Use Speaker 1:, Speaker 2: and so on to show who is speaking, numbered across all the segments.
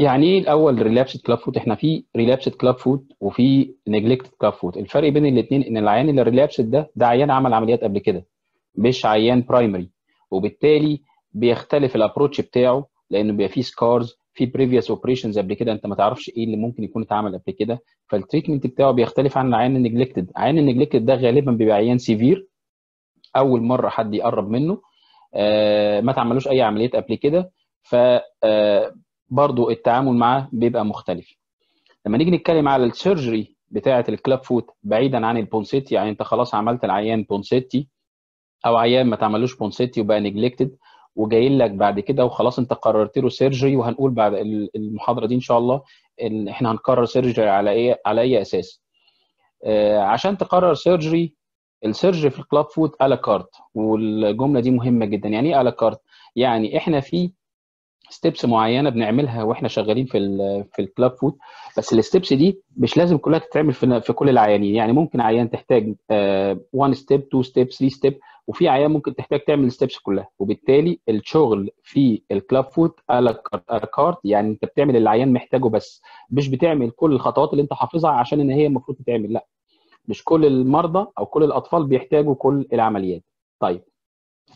Speaker 1: يعني إيه الأول relapsed club foot إحنا في relapsed club foot وفي neglected club foot الفرق بين الاثنين إن العيان اللي relapsed ده ده عيان عمل عمليات قبل كده مش عيان primary وبالتالي بيختلف ال approach بتاعه لأنه بيبقى فيه scars في previous operations قبل كده. أنت ما تعرفش إيه اللي ممكن يكون اتعمل قبل كده. فال treatment بتاعه بيختلف عن العيان ال neglected عيان ال neglected ده غالبا بيبقى عيان severe أول مرة حد يقرب منه. آه ما تعملوش أي عمليات قبل كده. ف آه برضو التعامل معاه بيبقى مختلف. لما نيجي نتكلم على ال surgery بتاعة ال club foot بعيدا عن البونسيتي يعني أنت خلاص عملت العيان بونسيتي أو عيان ما تعملوش بونسيتي وبقى neglected وجاي لك بعد كده وخلاص أنت قررت له surgery وهنقول بعد المحاضرة دي إن شاء الله إن إحنا هنقرر surgery على إيه على أي أساس. آه عشان تقرر surgery ال surgery في ال club foot à la carte والجملة دي مهمة جدا. يعني إيه à la carte يعني إحنا في steps معينة بنعملها وإحنا شغالين في ال في ال club foot بس ال steps دي مش لازم كلها تتعمل في, في كل العيانين. يعني ممكن عيان تحتاج 1 step 2 step 3 step وفي عيان ممكن تحتاج تعمل ال steps كلها. وبالتالي الشغل في ال club foot à la carte يعني انت بتعمل اللي العيان محتاجه بس. مش بتعمل كل الخطوات اللي انت حافظها عشان ان هي المفروض تتعمل. لا. مش كل المرضى أو كل الأطفال بيحتاجوا كل العمليات. طيب.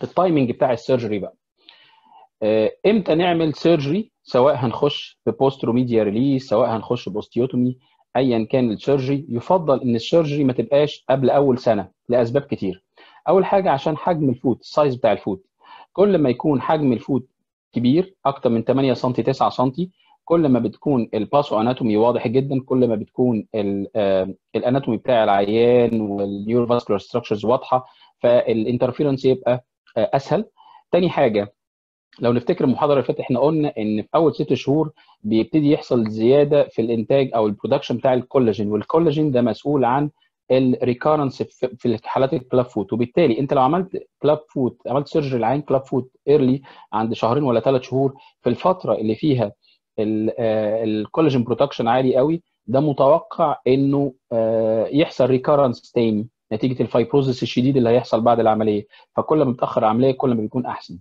Speaker 1: ال timing بتاع ال surgery بقى. إمتى نعمل surgery سواء هنخش ب posteromedial release سواء هنخش ب osteotomy ايا كان ال surgery يفضل إن ال surgery ما تبقاش قبل أول سنة لأسباب كتير. أول حاجة عشان حجم ال foot ال size بتاع ال foot. كل ما يكون حجم ال foot كبير أكتر من 8 سم 9 سم كل ما بتكون ال pathoanatomy واضح جدا كل ما بتكون ال anatomy بتاع العيان وال neurovascular structures واضحة فال interference يبقى أسهل. تاني حاجة لو نفتكر المحاضرة اللي فاتت إحنا قلنا إن في أول ست شهور بيبتدي يحصل زيادة في الإنتاج أو ال production بتاع الكولاجين والكولاجين ده مسؤول عن ال recurrence في حالات ال club foot وبالتالي أنت لو عملت club foot عملت surgery لعيان club foot early عند شهرين ولا ثلاث شهور في الفترة اللي فيها الكولاجين production عالي قوي ده متوقع إنه يحصل recurrence تاني نتيجة ال fibrosis الشديد اللي هيحصل بعد العملية. فكل ما بتاخر العملية كل ما بيكون أحسن.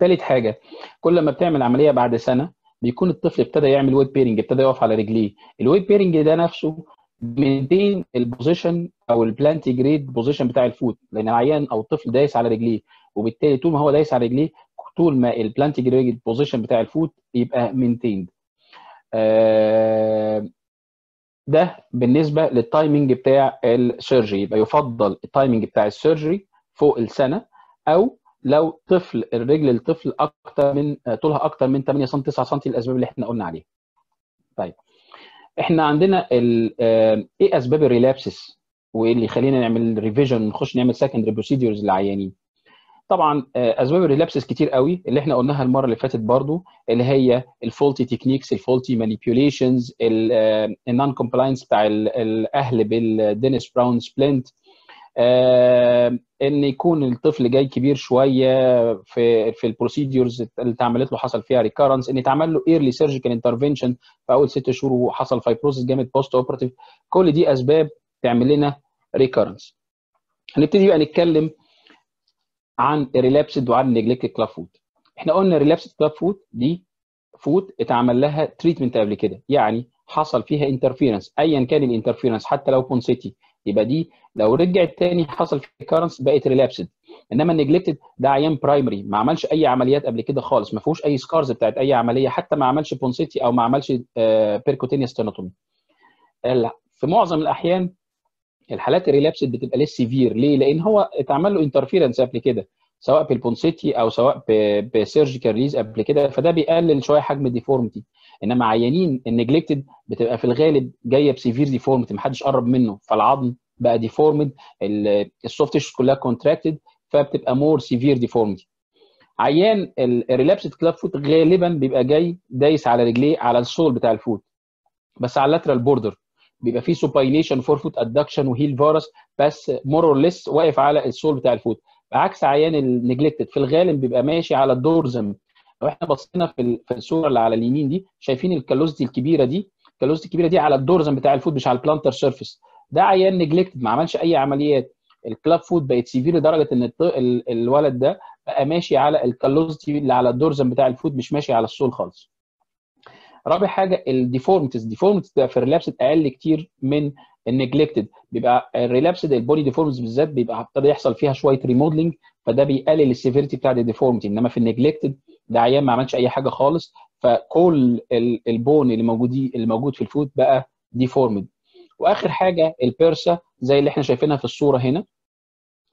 Speaker 1: ثالث حاجة كل ما بتعمل عملية بعد سنة بيكون الطفل ابتدى يعمل weight bearing ابتدى يقف على رجليه. ال weight bearing ده نفسه maintain ال position أو ال plantigrade position بتاع ال foot لأن العيان أو الطفل دايس على رجليه وبالتالي طول ما هو دايس على رجليه طول ما ال plantigrade position بتاع ال foot يبقى maintained آه ده بالنسبة للتايمنج بتاع السيرجري يبقى يفضل التايمنج بتاع السيرجري فوق السنة أو لو طفل الرجل الطفل أكتر من طولها أكتر من 8 سم 9 سم الأسباب اللي إحنا قلنا عليها. طيب إحنا عندنا إيه أسباب ال relapses وإيه اللي يخلينا نعمل revision نخش نعمل secondary procedures للعيانين. طبعا أسباب ال relapses كتير قوي اللي إحنا قلناها المرة اللي فاتت برضو اللي هي ال faulty techniques ال faulty manipulations ال non compliance بتاع الأهل بال Denis Browne splint آه إن يكون الطفل جاي كبير شوية في في ال procedures اللي اتعملت له حصل فيها recurrence إن يتعمل له early surgical intervention في أول ست شهور وحصل fibrosis جامد post operative كل دي أسباب تعمل لنا recurrence هنبتدي بقى نتكلم عن ال relapsed وعن ال neglected club foot إحنا قلنا ال relapsed club foot دي foot اتعمل لها treatment قبل كده يعني حصل فيها interference ايا كان ال interference حتى لو بونسيتي يبقى دي لو رجعت تاني حصل recurrence بقت relapsed إنما ال neglected ده عيان primary ما عملش أي عمليات قبل كده خالص ما فيهوش أي scars بتاعت أي عملية حتى ما عملش بونسيتي أو ما عملش percutaneous tenotomy في معظم الأحيان الحالات ال relapsed بتبقى less severe ليه؟ لأن هو اتعمل له interference قبل كده سواء بالبونسيتي أو سواء ب surgical release قبل كده فده بيقلل شوية حجم ال deformity إنما عيانين ال neglected بتبقى في الغالب جاية ب severe deformity محدش قرب منه. فالعظم بقى deformed ال soft كلها contracted فبتبقى more severe deformity عيان ال relapsed club foot غالبا بيبقى جاي دايس على رجليه على ال sole بتاع ال foot. بس على ال lateral border بيبقى فيه supination forefoot adduction و heel varus بس more or less واقف على ال sole بتاع ال foot. بعكس عيان ال neglected في الغالب بيبقى ماشي على ال dorsum لو إحنا بصينا في في الصورة اللي على اليمين دي شايفين ال callosity الكبيرة دي ال callosity الكبيرة دي على ال dorsum بتاع ال foot مش على ال plantar surface ده عيان neglected ما عملش أي عمليات. ال club foot بقت severe لدرجة إن الولد ده بقى ماشي على ال callosity اللي على ال dorsum بتاع ال foot مش ماشي على ال sole خالص. رابع حاجة ال deformities deformities بتبقى في ال relapsed أقل كتير من ال neglected بيبقى ال relapsed ال bony deformities بالذات بيبقى ابتدى يحصل فيها شوية remodeling فده بيقلل ال severity بتاعت ال deformity إنما في ال neglected ده عيان ما عملش أي حاجة خالص فكل ال bone اللي موجود اللي موجود في ال foot بقى deformed وآخر حاجة ال bursa زي اللي إحنا شايفينها في الصورة هنا.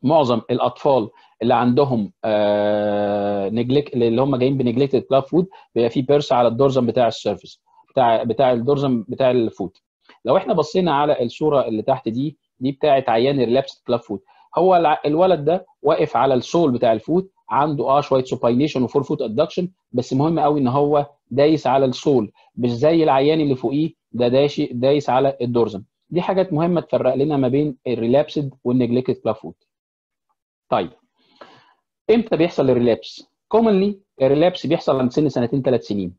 Speaker 1: معظم الأطفال اللي عندهم آه neglec اللي هم جايين ب neglected clubfoot بيبقى في bursa على ال dorsum بتاع ال surface بتاع بتاع ال dorsum بتاع ال foot. لو إحنا بصينا على الصورة اللي تحت دي دي بتاعه عيان ال relapsed clubfoot هو الولد ده واقف على ال sole بتاع ال foot عنده آه شوية supination و forefoot adduction بس مهم قوي إن هو دايس على ال sole مش زي العيان اللي فوقيه ده دايس دايس على ال dorsum دي حاجات مهمة تفرق لنا ما بين ال relapsed وال neglected clubfoot طيب إمتى بيحصل ال relapse commonly ال relapse بيحصل عند سن سنتين ثلاث سنين.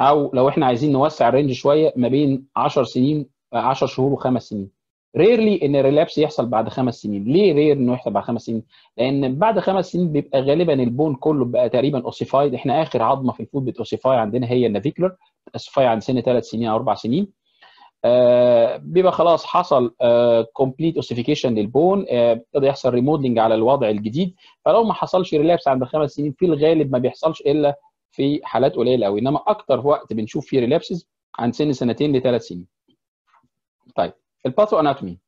Speaker 1: أو لو إحنا عايزين نوسع ال range شوية ما بين 10 سنين 10 شهور وخمس سنين. rarely إن ال relapse يحصل بعد خمس سنين. ليه rare إنه يحصل بعد خمس سنين؟ لأن بعد خمس سنين بيبقى غالبا ال bone كله بقى تقريبا ossified إحنا آخر عظمة في ال foot بت ossify عندنا هي ال navicular بت ossify عند سن ثلاث سنين أو أربع سنين. آه بيبقى خلاص حصل complete ossification لل bone ابتدى آه يحصل remodeling على الوضع الجديد. فلو ما حصلش relapse عند خمس سنين في الغالب ما بيحصلش إلا في حالات قليلة قوي إنما أكتر وقت بنشوف فيه relapses عند سن سنتين لثلاث سنين. طيب. ال pathoanatomy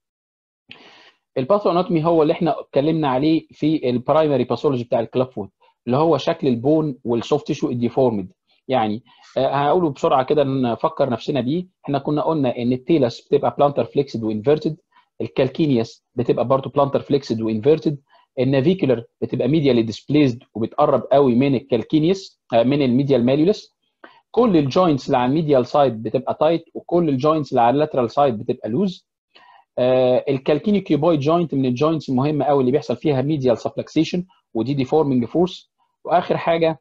Speaker 1: ال pathoanatomy هو اللي إحنا اتكلمنا عليه في ال primary pathology بتاع ال clubfoot اللي هو شكل ال bone وال soft tissue ال deformed يعني هقوله بسرعة كده نفكر نفسنا بيه. إحنا كنا قلنا إن ال talus بتبقى plantar flexed و inverted ال calcaneus بتبقى برضه plantar flexed و inverted ال navicular بتبقى medially displaced وبتقرب قوي من ال calcaneus من ال medial malleolus كل ال joints اللي على ال medial side بتبقى tight وكل ال joints اللي على ال lateral side بتبقى loose. آه ال calcaneocuboid joint من ال joints المهمة قوي اللي بيحصل فيها medial subluxation ودي deforming force وآخر حاجة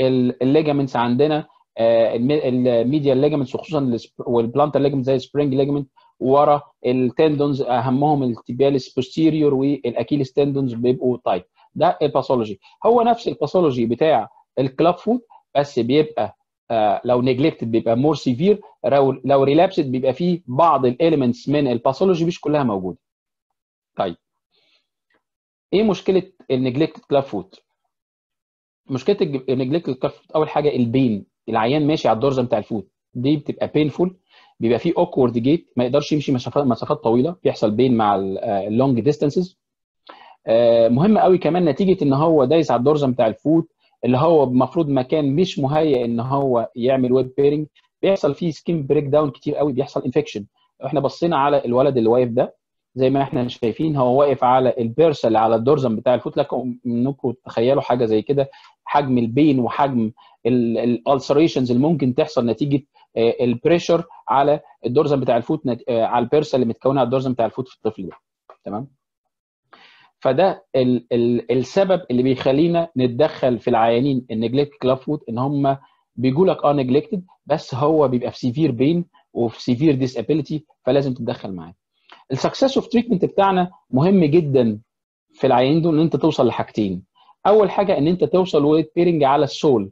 Speaker 1: ال ligaments عندنا آه ال medial ligaments وخصوصا وال plantar ligament زي ال spring ligament وال tendons أهمهم ال tibialis posterior وال Achilles tendons بيبقوا tight ده ال pathology هو نفس ال pathology بتاع ال clubfoot بس بيبقى لو neglected بيبقى more severe لو relapsed بيبقى فيه بعض ال elements من ال pathology مش كلها موجودة. طيب. إيه مشكلة ال neglected clubfoot مشكلة ال neglected clubfoot أول حاجة ال pain العيان ماشي على ال dorsum بتاع ال foot. دي بتبقى painful بيبقى فيه awkward gait ما يقدرش يمشي مسافات مسافات طويلة. بيحصل pain مع ال long distances مهم قوي كمان نتيجة إن هو دايس على ال dorsum بتاع ال foot. اللي هو المفروض مكان مش مهيئ إن هو يعمل weight bearing بيحصل فيه skin breakdown كتير قوي بيحصل infection إحنا بصينا على الولد اللي واقف ده زي ما إحنا شايفين هو واقف على ال bursa اللي على ال dorsum بتاع ال foot. لكم أنكم تخيلوا حاجة زي كده حجم ال pain وحجم ال ulcerations اللي ممكن تحصل نتيجة ال pressure على ال dorsum بتاع ال foot على ال bursa اللي متكونة على ال dorsum بتاع ال foot في الطفل ده. تمام؟ فده ال ال السبب اللي بيخلينا نتدخل في العيانين ال neglected clubfoot إن هم بيجوا لك آه neglected بس هو بيبقى في severe pain وفي severe disability فلازم تتدخل معاه. ال success of treatment بتاعنا مهم جدا في العيانين دول إن أنت توصل لحاجتين. أول حاجة إن أنت توصل weight bearing على ال sole.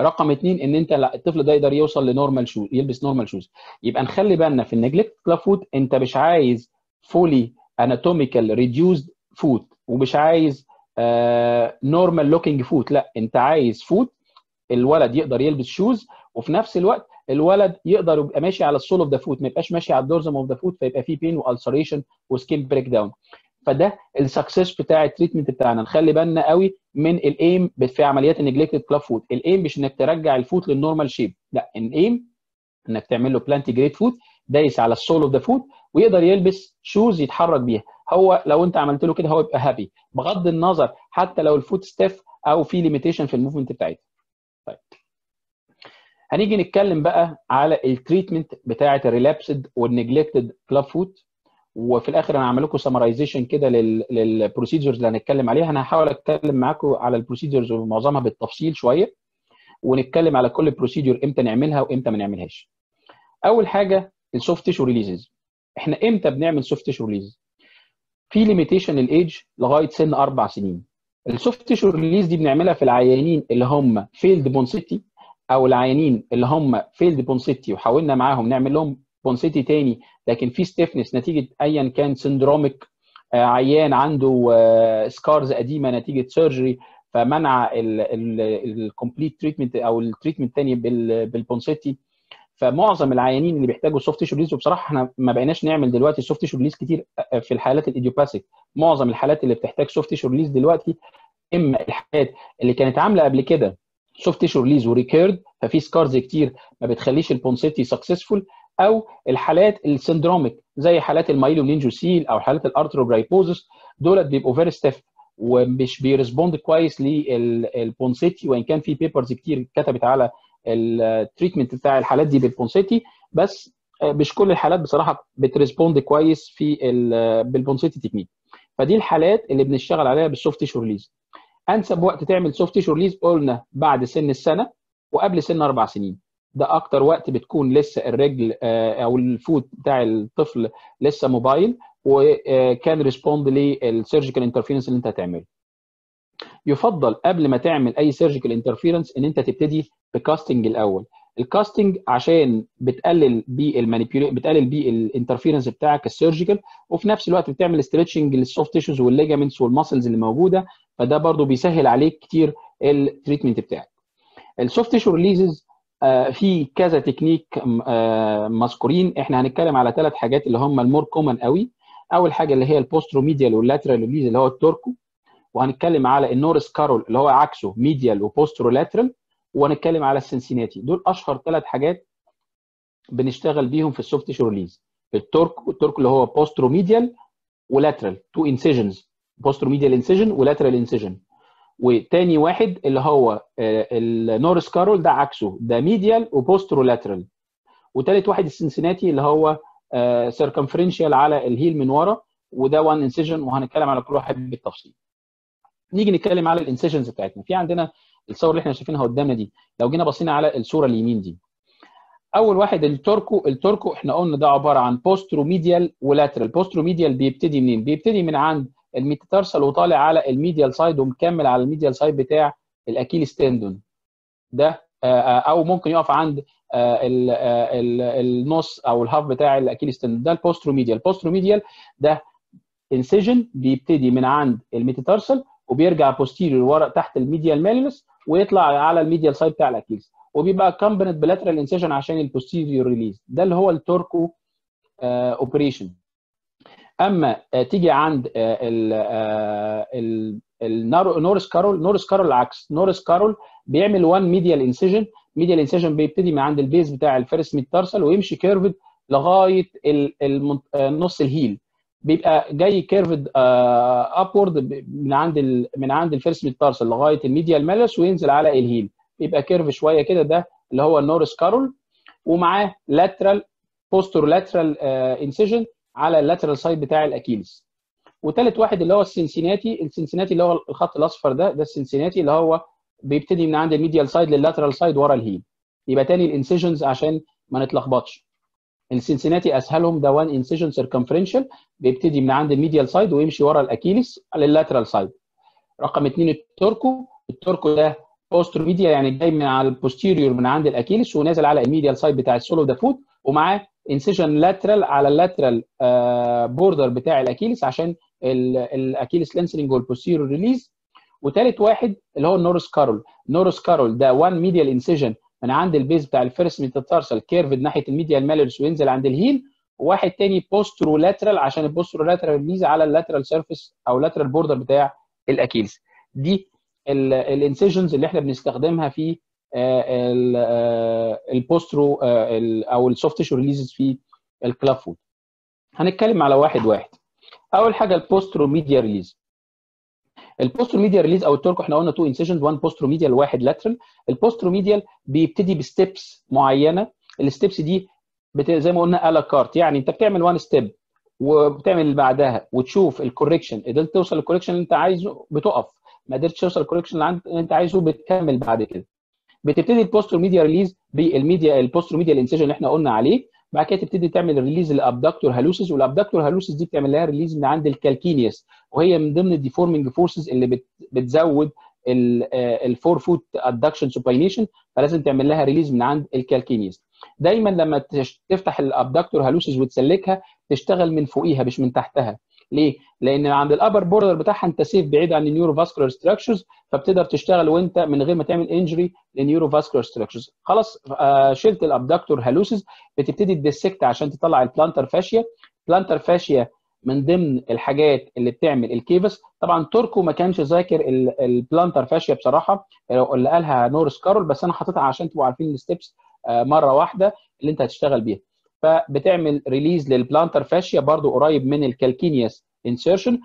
Speaker 1: رقم اثنين إن أنت الطفل ده يقدر يوصل ل normal shoes يلبس normal shoes يبقى نخلي بالنا في ال neglected clubfoot أنت مش عايز fully anatomical reduced foot ومش عايز normal looking foot لا انت عايز foot الولد يقدر يلبس shoes وفي نفس الوقت الولد يقدر يبقى ماشي على ال sole of the foot ما يبقاش ماشي على ال dorsum of the foot فيبقى فيه pain و ulceration و skin breakdown فده ال success بتاع ال treatment بتاعنا. نخلي بالنا قوي من ال aim في عمليات ال neglected clubfoot ال aim مش إنك ترجع ال foot لل normal shape لا ال aim إنك تعمل له plantigrade foot دايس على ال sole of the foot ويقدر يلبس shoes يتحرك بيها. هو لو انت عملت له كده هو يبقى happy بغض النظر حتى لو ال foot stiff أو في limitation في ال movement بتاعتها. طيب. هنيجي نتكلم بقى على ال treatment بتاعة ال relapsed وال neglected clubfoot وفي الآخر أنا هعمل لكم summarization كده لل procedures اللي هنتكلم عليها. أنا هحاول أتكلم معاكم على ال procedures ومعظمها بالتفصيل شوية. ونتكلم على كل procedure إمتى نعملها وامتى ما نعملهاش. أول حاجة ال soft tissue releases إحنا إمتى بنعمل soft tissue release في limitation ال age لغاية سن أربع سنين. ال soft tissue release دي بنعملها في العيانين اللي هم failed Ponseti أو العيانين اللي هم failed Ponseti وحاولنا معاهم نعمل لهم Ponseti تاني لكن في stiffness نتيجة ايا كان syndromic عيان عنده scars قديمة نتيجة surgery فمنع ال complete treatment أو ال treatment الثاني بال Ponseti فمعظم العيانين اللي بيحتاجوا soft tissue release وبصراحة إحنا ما بقيناش نعمل دلوقتي soft tissue release كتير في الحالات ال idiopathic معظم الحالات اللي بتحتاج soft tissue release دلوقتي إما الحالات اللي كانت عاملة قبل كده soft tissue release و recurred ففي scars كتير ما بتخليش ال Ponseti successful أو الحالات ال syndromic زي حالات ال myelomeningocele أو حالات ال arthrogryposis دولت بيبقوا very stiff ومش بي respond كويس لل Ponseti وإن كان في papers كتير كتبت على ال treatment بتاع الحالات دي بال Ponseti بس مش كل الحالات بصراحة بت respond كويس في بال Ponseti technique. فدي الحالات اللي بنشتغل عليها بال soft tissue release أنسب وقت تعمل soft tissue release قلنا بعد سن السنة وقبل سن أربع سنين. ده أكتر وقت بتكون لسه الرجل أو ال foot بتاع الطفل لسه mobile و can respond لل surgical interference اللي أنت هتعمله. يفضل قبل ما تعمل أي surgical interference إن أنت تبتدي ب casting الأول. ال casting عشان بتقلل بيه ال manipula بتقلل بيه ال interference بتاعك ال surgical وفي نفس الوقت بتعمل stretching لل soft tissues وال ligaments وال muscles اللي موجودة فده برضو بيسهل عليك كتير ال treatment بتاعك. ال soft tissue releases في كذا تكنيك مذكورين. إحنا هنتكلم على ثلاث حاجات اللي هم ال more common قوي. أول حاجة اللي هي ال posteromedial وال lateral release اللي هو ال Turco وهنتكلم على ال Norris Carroll اللي هو عكسه medial و posterolateral وهنتكلم على ال Cincinnati. دول أشهر ثلاث حاجات بنشتغل بيهم في ال soft tissue release ال Turco ال Turco اللي هو posteromedial و lateral two incisions posteromedial incision و lateral incision وتاني واحد اللي هو ال Norris Carroll ده عكسه ده medial و posterolateral وتالت واحد ال Cincinnati اللي هو circumferential على ال heel من ورا وده one incision وهنتكلم على كل واحد بالتفصيل. نيجي نتكلم على ال incisions بتاعتنا. في عندنا الصور اللي إحنا شايفينها قدامنا دي. لو جينا بصينا على الصورة اليمين دي. أول واحد ال Turco ال Turco إحنا قلنا ده عبارة عن posteromedial و lateral posteromedial بيبتدي منين؟ بيبتدي من عند ال metatarsal وطالع على ال medial side ومكمل على ال medial side بتاع ال Achilles tendon ده أو ممكن يقف عند النص أو ال half بتاع ال Achilles tendon ده ال posteromedial ال posteromedial ده incision بيبتدي من عند ال metatarsal وبيرجع posterior ورا تحت ال medial malleolus ويطلع على ال medial side بتاع ال Achilles وبيبقى combined ب lateral incision عشان ال posterior release ده اللي هو ال Turco operation أما تيجي عند ال Norris Carroll. Norris Carroll العكس Norris Carroll بيعمل 1 medial incision medial incision بيبتدي من عند ال base بتاع ال first metatarsal ويمشي curved لغاية نص ال heel بيبقى جاي curved upward من عند من عند ال first metatarsal لغاية ال medial malleolus وينزل على ال heel. بيبقى curve شوية كده ده اللي هو ال Norris Carroll. ومعاه lateral postero lateral incision على ال lateral side بتاع ال Achilles وثالث واحد اللي هو ال Cincinnati ال Cincinnati اللي هو الخط الأصفر ده ده ال Cincinnati اللي هو بيبتدي من عند ال medial side لل lateral side ورا ال heel. يبقى تاني ال incisions عشان ما نتلخبطش. ال Cincinnati أسهلهم ده 1 incision circumferential بيبتدي من عند ال medial side ويمشي ورا ال Achilles لل lateral side رقم اثنين ال Turco ال Turco ده postero medial يعني جاي من على ال posterior من عند ال Achilles ونازل على ال medial side بتاع ال sole of the foot ومعاه incision lateral على ال lateral border بتاع ال Achilles عشان ال Achilles lengthening وال posterior release وثالث واحد اللي هو ال Norris Carroll Norris Carroll ده 1 medial incision من عند ال base بتاع ال first metatarsal curved ناحية ال medial malleolus وينزل عند ال heel وواحد تاني postero lateral عشان ال postero lateral release على ال lateral surface أو lateral border بتاع ال Achilles دي ال incisions اللي إحنا بنستخدمها في ال postero أو ال soft tissue releases في ال club foot. هنتكلم على واحد واحد. أول حاجة ال postero medial release ال postero medial release أو ال Turco إحنا قلنا two incisions one postero medial واحد lateral ال postero medial بيبتدي ب steps معينة. ال steps دي زي ما قلنا à la carte يعني أنت بتعمل one step وبتعمل اللي بعدها وتشوف ال correction قدرت توصل لل correction اللي أنت عايزه بتقف. ما قدرتش توصل لل correction اللي أنت عايزه بتكمل بعد كده. بتبتدي البوسترو ميديا ريليز بالميديا البوسترو ميديا الانسيجن اللي إحنا قلنا عليه. بعد كده تبتدي تعمل release لل abductor hallucis وال abductor hallucis دي بتعمل لها release من عند ال calcaneus وهي من ضمن ال deforming forces اللي بت بتزود ال forefoot adduction supination فلازم تعمل لها release من عند ال calcaneus دايما لما تفتح ال abductor hallucis وتسلكها تشتغل من فوقيها مش من تحتها. ليه؟ لأن عند ال upper border بتاعها أنت safe بعيد عن ال neurovascular structures فبتقدر تشتغل وأنت من غير ما تعمل injury لل neurovascular structures خلاص آه شلت ال abductor hallucis بتبتدي ت dissect عشان تطلع ال plantar fascia plantar fascia من ضمن الحاجات اللي بتعمل ال cavus طبعا Turco ما كانش ذاكر ال plantar fascia بصراحة اللي قالها Norris Carroll بس أنا حاططها عشان تبقوا عارفين ال steps مرة واحدة اللي أنت هتشتغل بيها. فبتعمل release لل plantar fascia برضو قريب من ال calcaneus insertion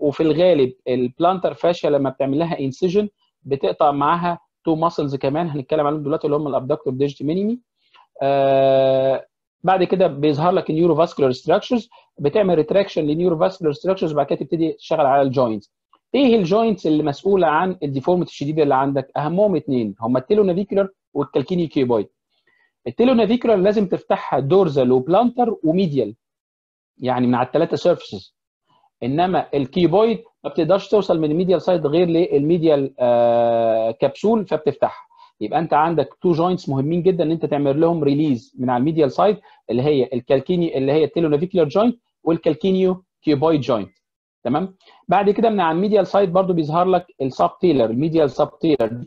Speaker 1: وفي الغالب ال plantar fascia لما بتعمل لها incision بتقطع معاها two muscles كمان هنتكلم عليهم دلوقتي اللي هم ال abductor digiti minimi آه بعد كده بيظهر لك ال neurovascular structures بتعمل retraction لل neurovascular structures وبعد كده تبتدي تشتغل على ال joints إيه ال joints اللي مسؤولة عن ال deformity الشديدة اللي عندك؟ أهمهم اثنين هم ال talonavicular وال calcaneocuboid ال talonavicular لازم تفتحها dorsal و plantar و medial يعني من على الثلاثه surfaces إنما ال cuboid ما بتقدرش توصل من ال medial side غير لل medial آه كبسول فبتفتحها. يبقى أنت عندك two joints مهمين جدا إن أنت تعمل لهم release من على ال medial side اللي هي ال calcaneo اللي هي ال talonavicular joint وال calcaneocuboid joint تمام؟ بعد كده من على ال medial side برضو بيظهر لك ال subtalar ال medial sub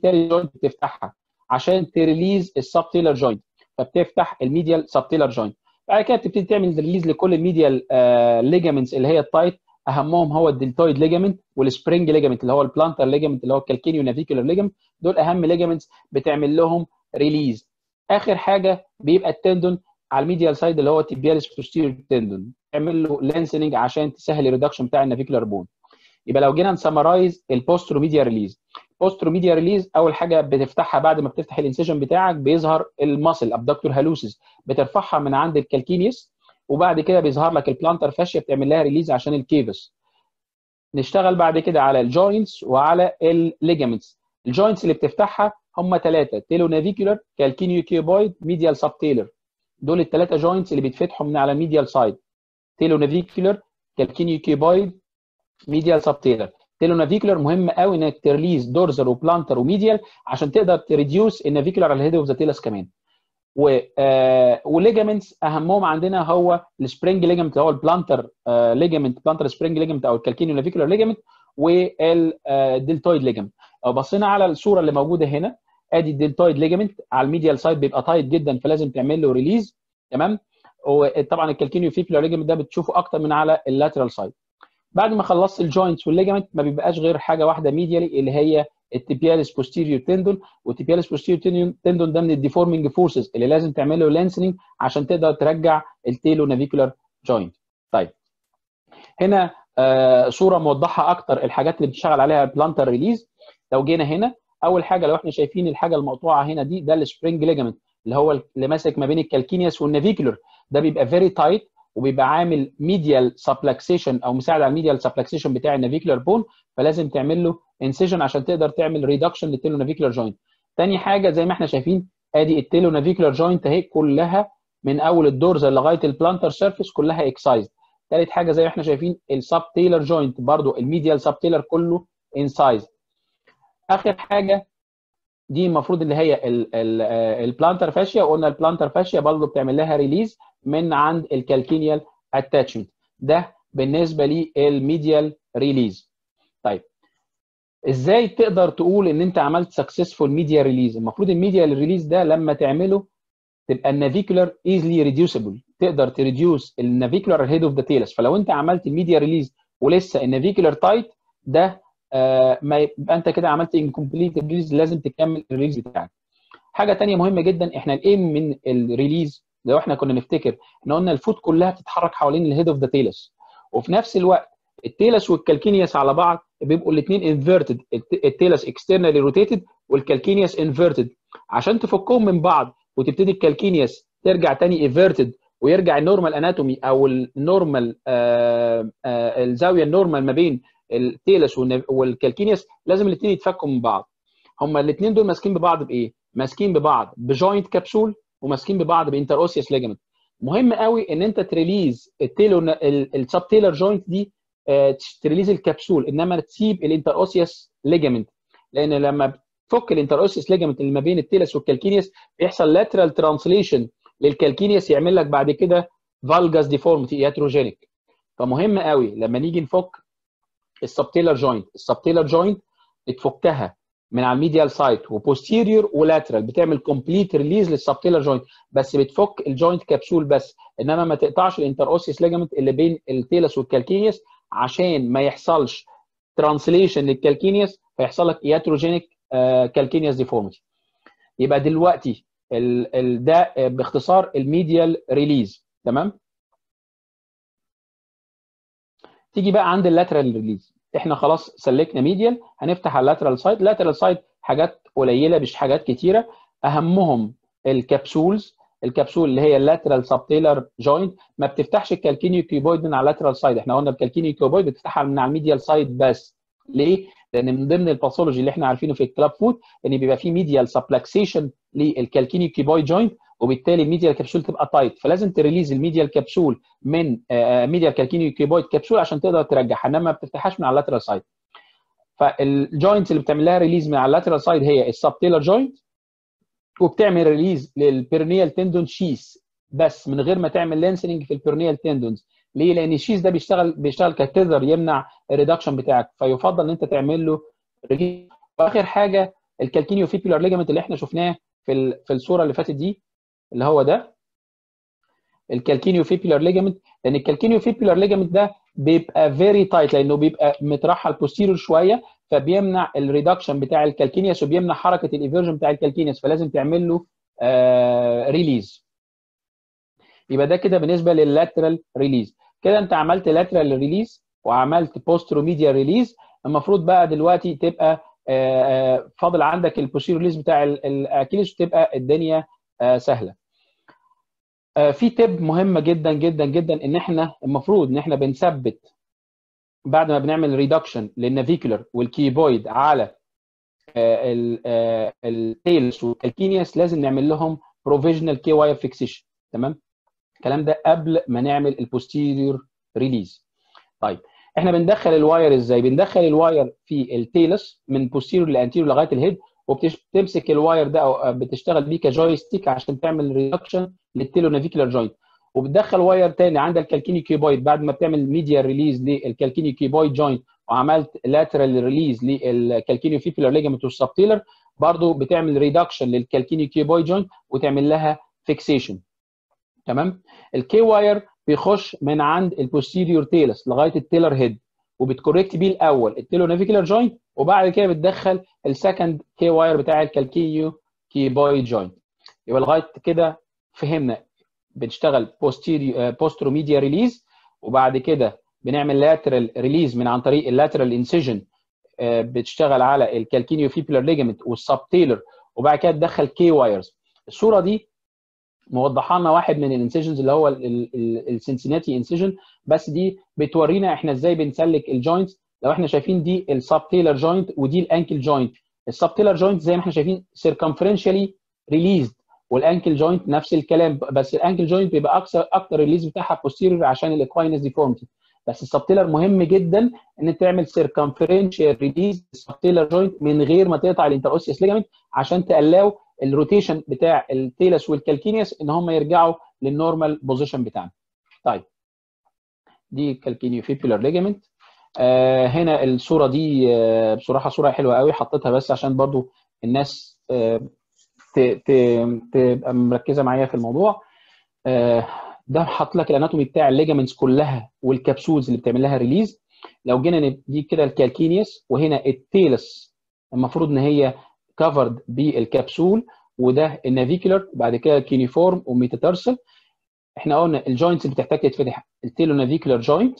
Speaker 1: talar بتفتحها عشان ت release ال subtalar joint فبتفتح ال medial subtalar joint بعد كده بتبتدي تعمل release لكل ال medial آه ligaments اللي هي ال tight أهمهم هو ال deltoid ligament وال spring ligament اللي هو ال plantar ligament اللي هو ال calcaneonavicular ligament دول أهم ligaments بتعمل لهم release آخر حاجة بيبقى ال tendon على ال medial side اللي هو tibialis posterior tendon تعمل له lengthening عشان تسهل ال reduction بتاع ال navicular bone يبقى لو جينا ن summarize ال posteromedial release posteromedial release أول حاجة بتفتحها بعد ما بتفتح ال incision بتاعك بيظهر ال muscle abductor hallucis بترفعها من عند ال calcaneus وبعد كده بيظهر لك ال plantar fascia بتعمل لها release عشان ال cavus نشتغل بعد كده على ال joints وعلى ال ligaments ال joints اللي بتفتحها هم ثلاثة talonavicular calcaneocuboid medial subtalar دول الثلاثه joints اللي بيتفتحوا من على ال medial side تيلو نافيكولار كالكينيو كيوبويد ميديال سب تيلر تيلو نافيكولار مهم قوي إنك ت release dorsal و plantar و medial عشان تقدر ت reduce ال navicular على ال head of the talus كمان. و آه و ligaments أهمهم عندنا هو ال spring ligament اللي هو ال plantar آه ligament plantar spring ligament أو ال calcaneonavicular ligament وال deltoid ligament لو بصينا على الصورة اللي موجودة هنا أدي ال deltoid ligament على ال medial side بيبقى tight جدا فلازم تعمل له release تمام؟ وطبعا ال calcaneofibular ligament ده بتشوفه أكتر من على ال lateral side بعد ما خلصت ال joints وال ligament ما بيبقاش غير حاجة واحدة medially اللي هي ال tibialis posterior tendon وال tibialis posterior tendon ده من ال deforming forces اللي لازم تعمل له lengthening عشان تقدر ترجع ال talonavicular joint طيب. هنا آه صورة موضحة أكتر الحاجات اللي بتشتغل عليها ال plantar release لو جينا هنا أول حاجة لو إحنا شايفين الحاجة المقطوعة هنا دي ده ال spring ligament اللي هو اللي ماسك ما بين ال calcaneus وال navicular ده بيبقى very tight وبيبقى عامل medial subluxation أو مساعد على ال medial subluxation بتاع ال navicular bone فلازم تعمل له incision عشان تقدر تعمل reduction لل talonavicular joint تاني حاجة زي ما إحنا شايفين أدي ال talonavicular joint أهي كلها من أول ال dorsal لغاية ال plantar surface كلها excised ثالث حاجة زي ما إحنا شايفين ال subtalar joint برضو ال medial subtalar كله incised آخر حاجة دي المفروض اللي هي ال plantar fascia قلنا ال plantar fascia برضه بتعمل لها release من عند ال calcaneal attachment ده بالنسبة لل medial release طيب إزاي تقدر تقول إن أنت عملت successful medial release المفروض ال medial release ده لما تعمله تبقى ال navicular easily reducible تقدر ت reduce ال navicular head of the talus فلو أنت عملت ال medial release ولسه ال navicular tight ده آه ما يبقى أنت كده عملت incomplete release لازم تكمل ال release بتاعك. حاجة ثانية مهمة جدا إحنا ال aim من ال release لو إحنا كنا نفتكر إحنا قلنا ال foot كلها بتتحرك حوالين ال head of the talus وفي نفس الوقت ال talus وال calcaneus على بعض بيبقوا الاثنين inverted ال talus externally rotated وال calcaneus inverted عشان تفكهم من بعض وتبتدي ال calcaneus ترجع تاني inverted ويرجع ال normal anatomy أو ال normal آه آه الزاوية ال normal ما بين ال talus وال calcaneus لازم الاثنين يتفكوا من بعض. هما الاثنين دول ماسكين ببعض بإيه؟ ماسكين ببعض. ب joint capsule وماسكين ببعض ب interosseous ligament مهم قوي ان انت ت release ال talo ال subtalar joint دي ت release ال capsule انما تسيب ال interosseous ligament لأن لما بتفك ال interosseous ligament اللي ما بين ال talus وال calcaneus بيحصل lateral translation لل calcaneus يعمل لك بعد كده valgus deformity iatrogenic فمهم قوي لما نيجي نفك ال subtalar joint ال subtalar joint بتفكها من على ال medial side و posterior و lateral بتعمل complete release لل subtalar joint بس بتفك ال joint capsule بس. إنما ما تقطعش ال interosseous ligament اللي بين ال talus وال calcaneus عشان ما يحصلش translation لل calcaneus فيحصل لك iatrogenic calcaneus deformity يبقى دلوقتي ده باختصار ال medial release تمام؟ تيجي بقى عند ال lateral release إحنا خلاص سلكنا medial هنفتح على ال lateral side ال lateral side حاجات قليلة مش حاجات كتيرة. أهمهم ال capsules ال capsule اللي هي ال lateral subtalar joint ما بتفتحش ال calcaneocuboid من على ال lateral side إحنا قلنا ال calcaneocuboid بتفتحها من على ال medial side بس. ليه؟ لأن من ضمن ال pathology اللي إحنا عارفينه في ال clubfoot إن بيبقى في medial subluxation لل calcaneocuboid joint وبالتالي ال medial capsule تبقى tight فلازم ت release ال medial capsule من medial calcaneocuboid capsule عشان تقدر ترجعها إنما ما بتفتحهاش من على ال lateral side فال joints اللي بتعمل لها release من على ال lateral side هي ال subtalar joint وبتعمل release لل peroneal tendon sheaths بس من غير ما تعمل lengthening في ال peroneal tendons ليه؟ لأن ال sheath ده بيشتغل بيشتغل ك tether يمنع ال reduction بتاعك. فيفضل إن أنت تعمل له release وآخر حاجة ال calcaneofibular ligament اللي إحنا شفناه في في الصورة اللي فاتت دي اللي هو ده ال calcaneofibular ligament لأن ال calcaneofibular ligament ده بيبقى very tight لأنه بيبقى مترحل posterior شوية فبيمنع ال reduction بتاع ال calcaneus وبيمنع حركة ال eversion بتاع ال calcaneus فلازم تعمل له آه release يبقى ده كده بالنسبة لل lateral release كده أنت عملت lateral release وعملت posteromedial release المفروض بقى دلوقتي تبقى آه فاضل عندك ال posterior release بتاع ال Achilles وتبقى الدنيا آه سهلة. في tip مهمه جدا جدا جدا إن إحنا المفروض إن إحنا بنثبت بعد ما بنعمل reduction لل navicular وال cuboid على ال talus وال calcaneus لازم نعمل لهم provisional K-wire fixation تمام؟ الكلام ده قبل ما نعمل ال posterior release طيب إحنا بندخل ال wire إزاي؟ بندخل ال wire في ال talus من posterior ل anterior لغاية ال head وبتمسك ال wire ده أو بتشتغل بيه ك joystick عشان تعمل reduction لل talonavicular joint. وبتدخل wire تاني عند ال calcaneocuboid بعد ما بتعمل medial release لل calcaneocuboid joint وعملت lateral release لل calcaneofibular ligament وال subtalar برضه بتعمل reduction لل calcaneocuboid joint وتعمل لها fixation تمام؟ ال K-wire بيخش من عند ال posterior talus لغاية ال talar head وبت correct بيه الأول ال talonavicular joint وبعد كده بتدخل ال second K-wire بتاع ال calcaneocuboid joint. يبقى لغاية كده فهمنا بنشتغل posterio posteromedial release وبعد كده بنعمل lateral release من عن طريق ال lateral incision بتشتغل على ال calcaneofibular ligament وال subtalar وبعد كده تدخل K-wires الصورة دي موضحة لنا واحد من ال incisions اللي هو ال Cincinnati incision بس دي بتورينا إحنا إزاي بنسلك ال joints لو إحنا شايفين دي ال subtalar joint ودي ال ankle joint ال subtalar joint زي ما إحنا شايفين circumferentially released وال ankle joint نفس الكلام بس ال ankle joint بيبقى أكثر أكتر release بتاعها posterior عشان ال equinus deformity بس ال subtalar مهم جدا إن انت تعمل circumferential release ال subtalar joint من غير ما تقطع ال interosseous ligament عشان ت allow ال rotation بتاع ال talus وال calcaneus إن هم يرجعوا لل normal position بتاعنا. طيب. دي calcaneofibular ligament آه هنا الصورة دي آه بصراحة صورة حلوة قوي حطيتها بس عشان برضو الناس آه تبقى مركزة معايا في الموضوع. آه ده حاط لك ال anatomy بتاع ال ligaments كلها وال capsules اللي بتعمل لها release. لو جينا ندي كده ال calcaneus وهنا ال talus المفروض إن هي covered بال capsule وده ال navicular وبعد كده ال cuneiform و metatarsal إحنا قلنا ال joints اللي بتحتاج تتفتح ال talonavicular joint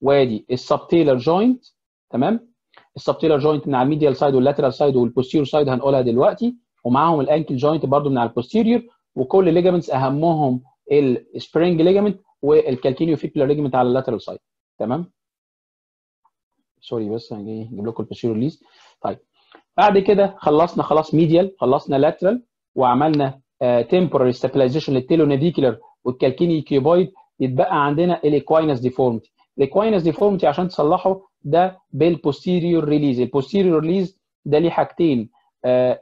Speaker 1: وادي ال subtalar joint تمام؟ ال subtalar joint من على ال medial side وال lateral side وال posterior side هنقولها دلوقتي. ومعاهم ال ankle joint برضو من على ال posterior وكل ligaments أهمهم ال spring ligament وال calcaneofibular ligament على ال lateral side تمام؟ sorry بس أنا جاي أجيب لكم ال posterior release طيب. بعد كده خلصنا خلاص medial خلصنا lateral وعملنا temporary stabilization لل talonavicular وال calcaneocuboid يتبقى عندنا ال equinus deformity ال equinus deformity عشان تصلحه ده بال posterior release ال posterior release ده ليه حاجتين.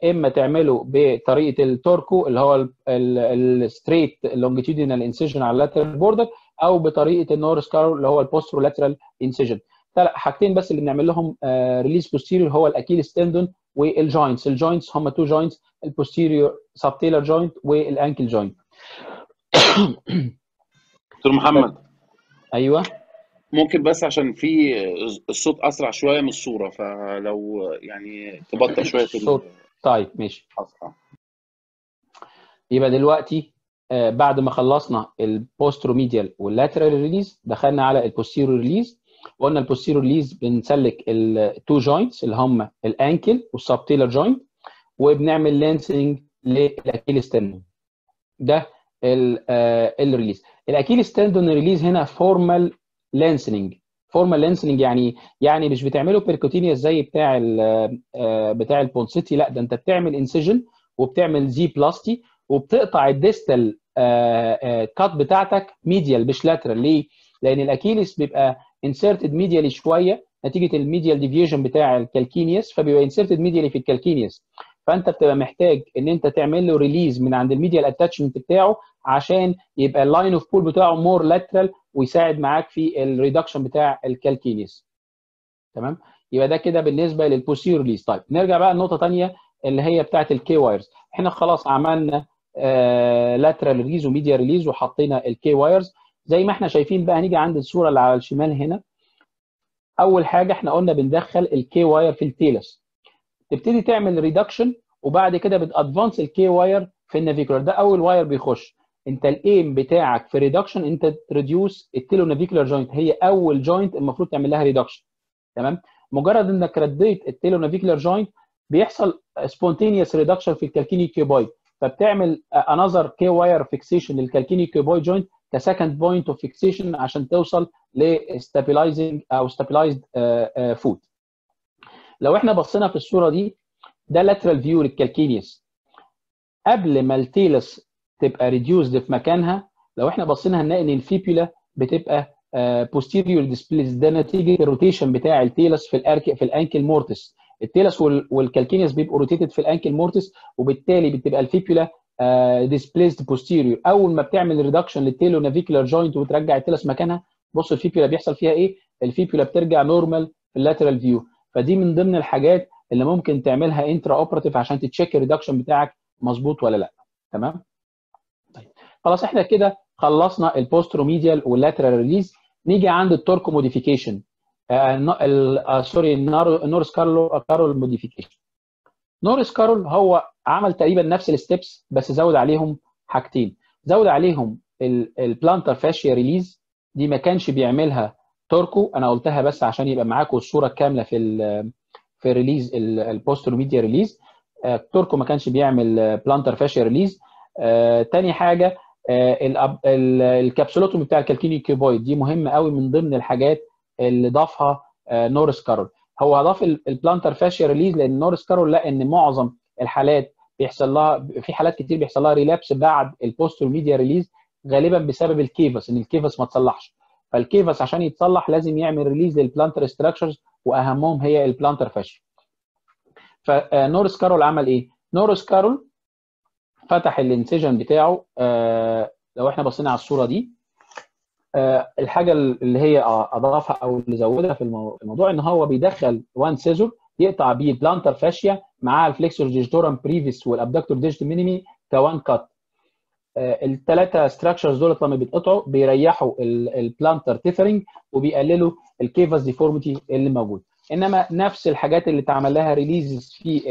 Speaker 1: إما تعمله بطريقة التوركو اللي هو ال straight longitudinal incision على ال lateral border أو بطريقة ال Norris Carroll اللي هو ال posterolateral incision حاجتين بس اللي بنعمل لهم release posterior هو ال Achilles tendon وال joints ال joints هم two joints ال posterior subtalar joint وال ankle joint
Speaker 2: دكتور محمد.
Speaker 1: أيوه.
Speaker 2: ممكن بس عشان في الصوت أسرع شوية من الصورة فلو يعني تبطئ شوية في الصوت
Speaker 1: طيب ماشي. يبقى دلوقتي آه بعد ما خلصنا ال posteromedial وال lateral release دخلنا على ال posterior release وقلنا ال posterior release بنسلك ال two joints اللي هم ال ankle وال subtalar joint وبنعمل lengthening لل Achilles tendon ده ال release ال Achilles tendon release هنا formal lengthening formal lengthening يعني يعني مش بتعمله percutaneous زي بتاع ال بتاع ال Ponseti لا ده انت بتعمل incision وبتعمل Z-plasty وبتقطع ال distal cut بتاعتك medial مش lateral ليه؟ لأن ال Achilles بيبقى inserted medially شوية نتيجة ال medial deviation بتاع ال calcaneus فبيبقى inserted medially في ال calcaneus. فأنت بتبقى محتاج إن أنت تعمل له release من عند ال medial attachment بتاعه عشان يبقى ال line of pull بتاعه more lateral ويساعد معاك في ال reduction بتاع ال calcaneus تمام؟ يبقى ده كده بالنسبة لل posterior release طيب نرجع بقى لنقطة ثانية اللي هي بتاعة ال K-wires إحنا خلاص عملنا lateral release و medial release وحطينا ال K-wires زي ما إحنا شايفين بقى هنيجي عند الصورة اللي على الشمال هنا. أول حاجة إحنا قلنا بندخل ال K-wire في ال talus. تبتدي تعمل reduction وبعد كده بت advance ال K-wire في ال navicular. ده أول wire بيخش. انت ال aim بتاعك في reduction انت ت reduce ال talonavicular joint هي أول joint المفروض تعمل لها reduction تمام؟ مجرد إنك رديت ال talonavicular joint بيحصل spontaneous reduction في ال calcaneocuboid فبتعمل another K-wire fixation لل calcaneocuboid joint ك second point of fixation عشان توصل ل stabilizing أو stabilized foot لو إحنا بصينا في الصورة دي ده lateral view لل calcaneus. قبل ما ال talus تبقى reduced في مكانها. لو إحنا بصينا هنلاقي إن الفيبولا بتبقى بوستيريور ديسبليس ده نتيجة الروتيشن بتاع التيلس في الارك في الأنكل مورتس التيلس والكالكينيوس بيبقوا روتيتد في الأنكل مورتس وبالتالي بتبقى ال fibula displaced posterior أول ما بتعمل reduction لل talonavicular joint وترجع ال talus مكانها بص ال fibula بيحصل فيها إيه؟ ال fibula بترجع normal في ال lateral view فدي من ضمن الحاجات اللي ممكن تعملها intraoperative عشان ت check ال reduction بتاعك مظبوط ولا لأ. تمام؟ خلاص إحنا كده خلصنا ال posteromedial وال lateral release. نيجي عند التوركو modification. sorry نورس كارلو كارول modification. نورس كارول هو عمل تقريبا نفس ال steps بس زود عليهم حاجتين. زود عليهم ال plantar fascia release دي ما كانش بيعملها توركو. أنا قلتها بس عشان يبقى معاكم الصورة الكاملة في ال في release ال posteromedial release توركو ما كانش بيعمل plantar fascia release تاني حاجة ال capsulotomy بتاع ال calcaneocuboid دي مهمه قوي من ضمن الحاجات اللي ضافها نورس كارول. هو اضاف ال plantar fascia release لأن نورس كارول لقى إن معظم الحالات بيحصل لها في حالات كتير بيحصل لها relapse بعد ال posteromedial release غالبا بسبب ال cavus إن ال cavus ما تصلحش فال cavus عشان يتصلح لازم يعمل release لل plantar structures وأهمهم هي ال plantar fascia فنورس كارول عمل إيه؟ نورس كارول فتح ال incision بتاعه آه لو إحنا بصينا على الصورة دي آه الحاجة اللي هي أضافها أو اللي زودها في الموضوع إن هو بيدخل one scissor يقطع بيه البلانتر فاشيا مع الفليكسور ديجيتورم بريفيس والابدكتور ديجيت مينيمي كوان كات آه الثلاثه structures دول لما بيتقطعوا بيريحوا ال plantar tethering وبيقللوا ال cavus deformity اللي موجود. إنما نفس الحاجات اللي اتعمل لها releases في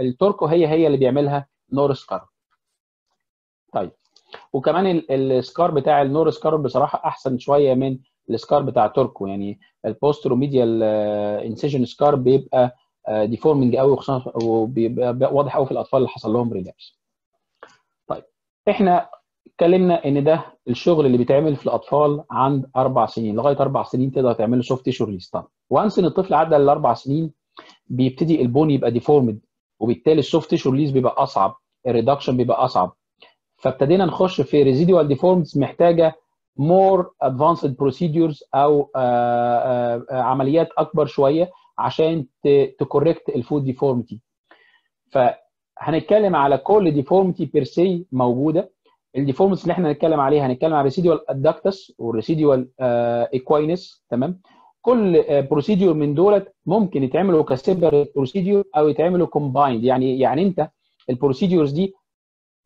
Speaker 1: التوركو هي هي اللي بيعملها نورس كارول طيب. وكمان ال scar بتاع النورس كارول بصراحة أحسن شوية من ال scar بتاع توركو يعني ال posteromedial incision scar بيبقى deforming قوي وخصوصا وبيبقى واضح قوي في الأطفال اللي حصل لهم relapse طيب. إحنا اتكلمنا إن ده الشغل اللي بيتعمل في الأطفال عند أربع سنين. لغاية أربع سنين تقدر تعمل له soft tissue طبعا once إن الطفل عدى الأربع سنين بيبتدي ال bone يبقى deformed وبالتالي ال soft tissue release بيبقى أصعب ال reduction بيبقى أصعب. فابتدينا نخش في residual deformities محتاجة more advanced procedures أو آآ آآ عمليات أكبر شوية عشان ت correct ال foot deformity فهنتكلم على كل deformity per se موجودة. ال deformities اللي إحنا هنتكلم عليها هنتكلم على residual adductus وال residual equinus تمام؟ كل procedure من دولت ممكن يتعملوا ك separate procedure أو يتعملوا combined يعني يعني أنت ال procedures دي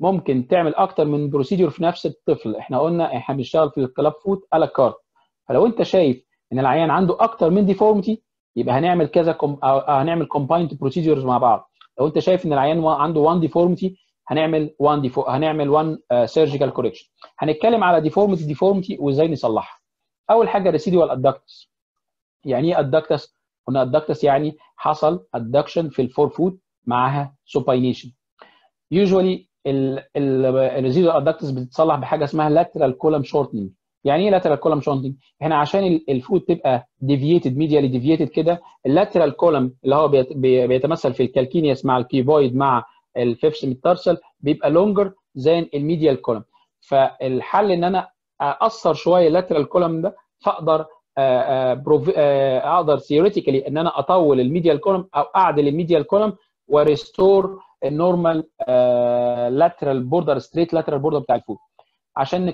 Speaker 1: ممكن تعمل أكتر من procedure في نفس الطفل. إحنا قلنا إحنا بنشتغل في ال clubfoot à la carte فلو أنت شايف إن العيان عنده أكتر من deformity يبقى هنعمل كذا com أو هنعمل combined procedures مع بعض. لو أنت شايف إن العيان عنده 1 deformity هنعمل 1 defo هنعمل 1 surgical correction هنتكلم على deformity deformity وإزاي نصلحها. أول حاجة residual adductus يعني إيه adductus قلنا adductus يعني حصل adduction في ال forefoot معاها supination usually ال residual adductus بتتصلح بحاجة اسمها lateral column shortening يعني إيه lateral column shortening إحنا عشان ال foot تبقى deviated medially deviated كده ال lateral column اللي هو بيتمثل في ال calcaneus مع ال cuboid مع ال fifth metatarsal بيبقى longer than ال medial column فالحل إن أنا أقصر شوية ال lateral column ده فأقدر أقدر theoretically إن أنا أطول ال medial column أو أعدل الميديال كولم وريستور النورمال لاترال بوردر ستريت لاترال بوردر بتاع الفوت عشان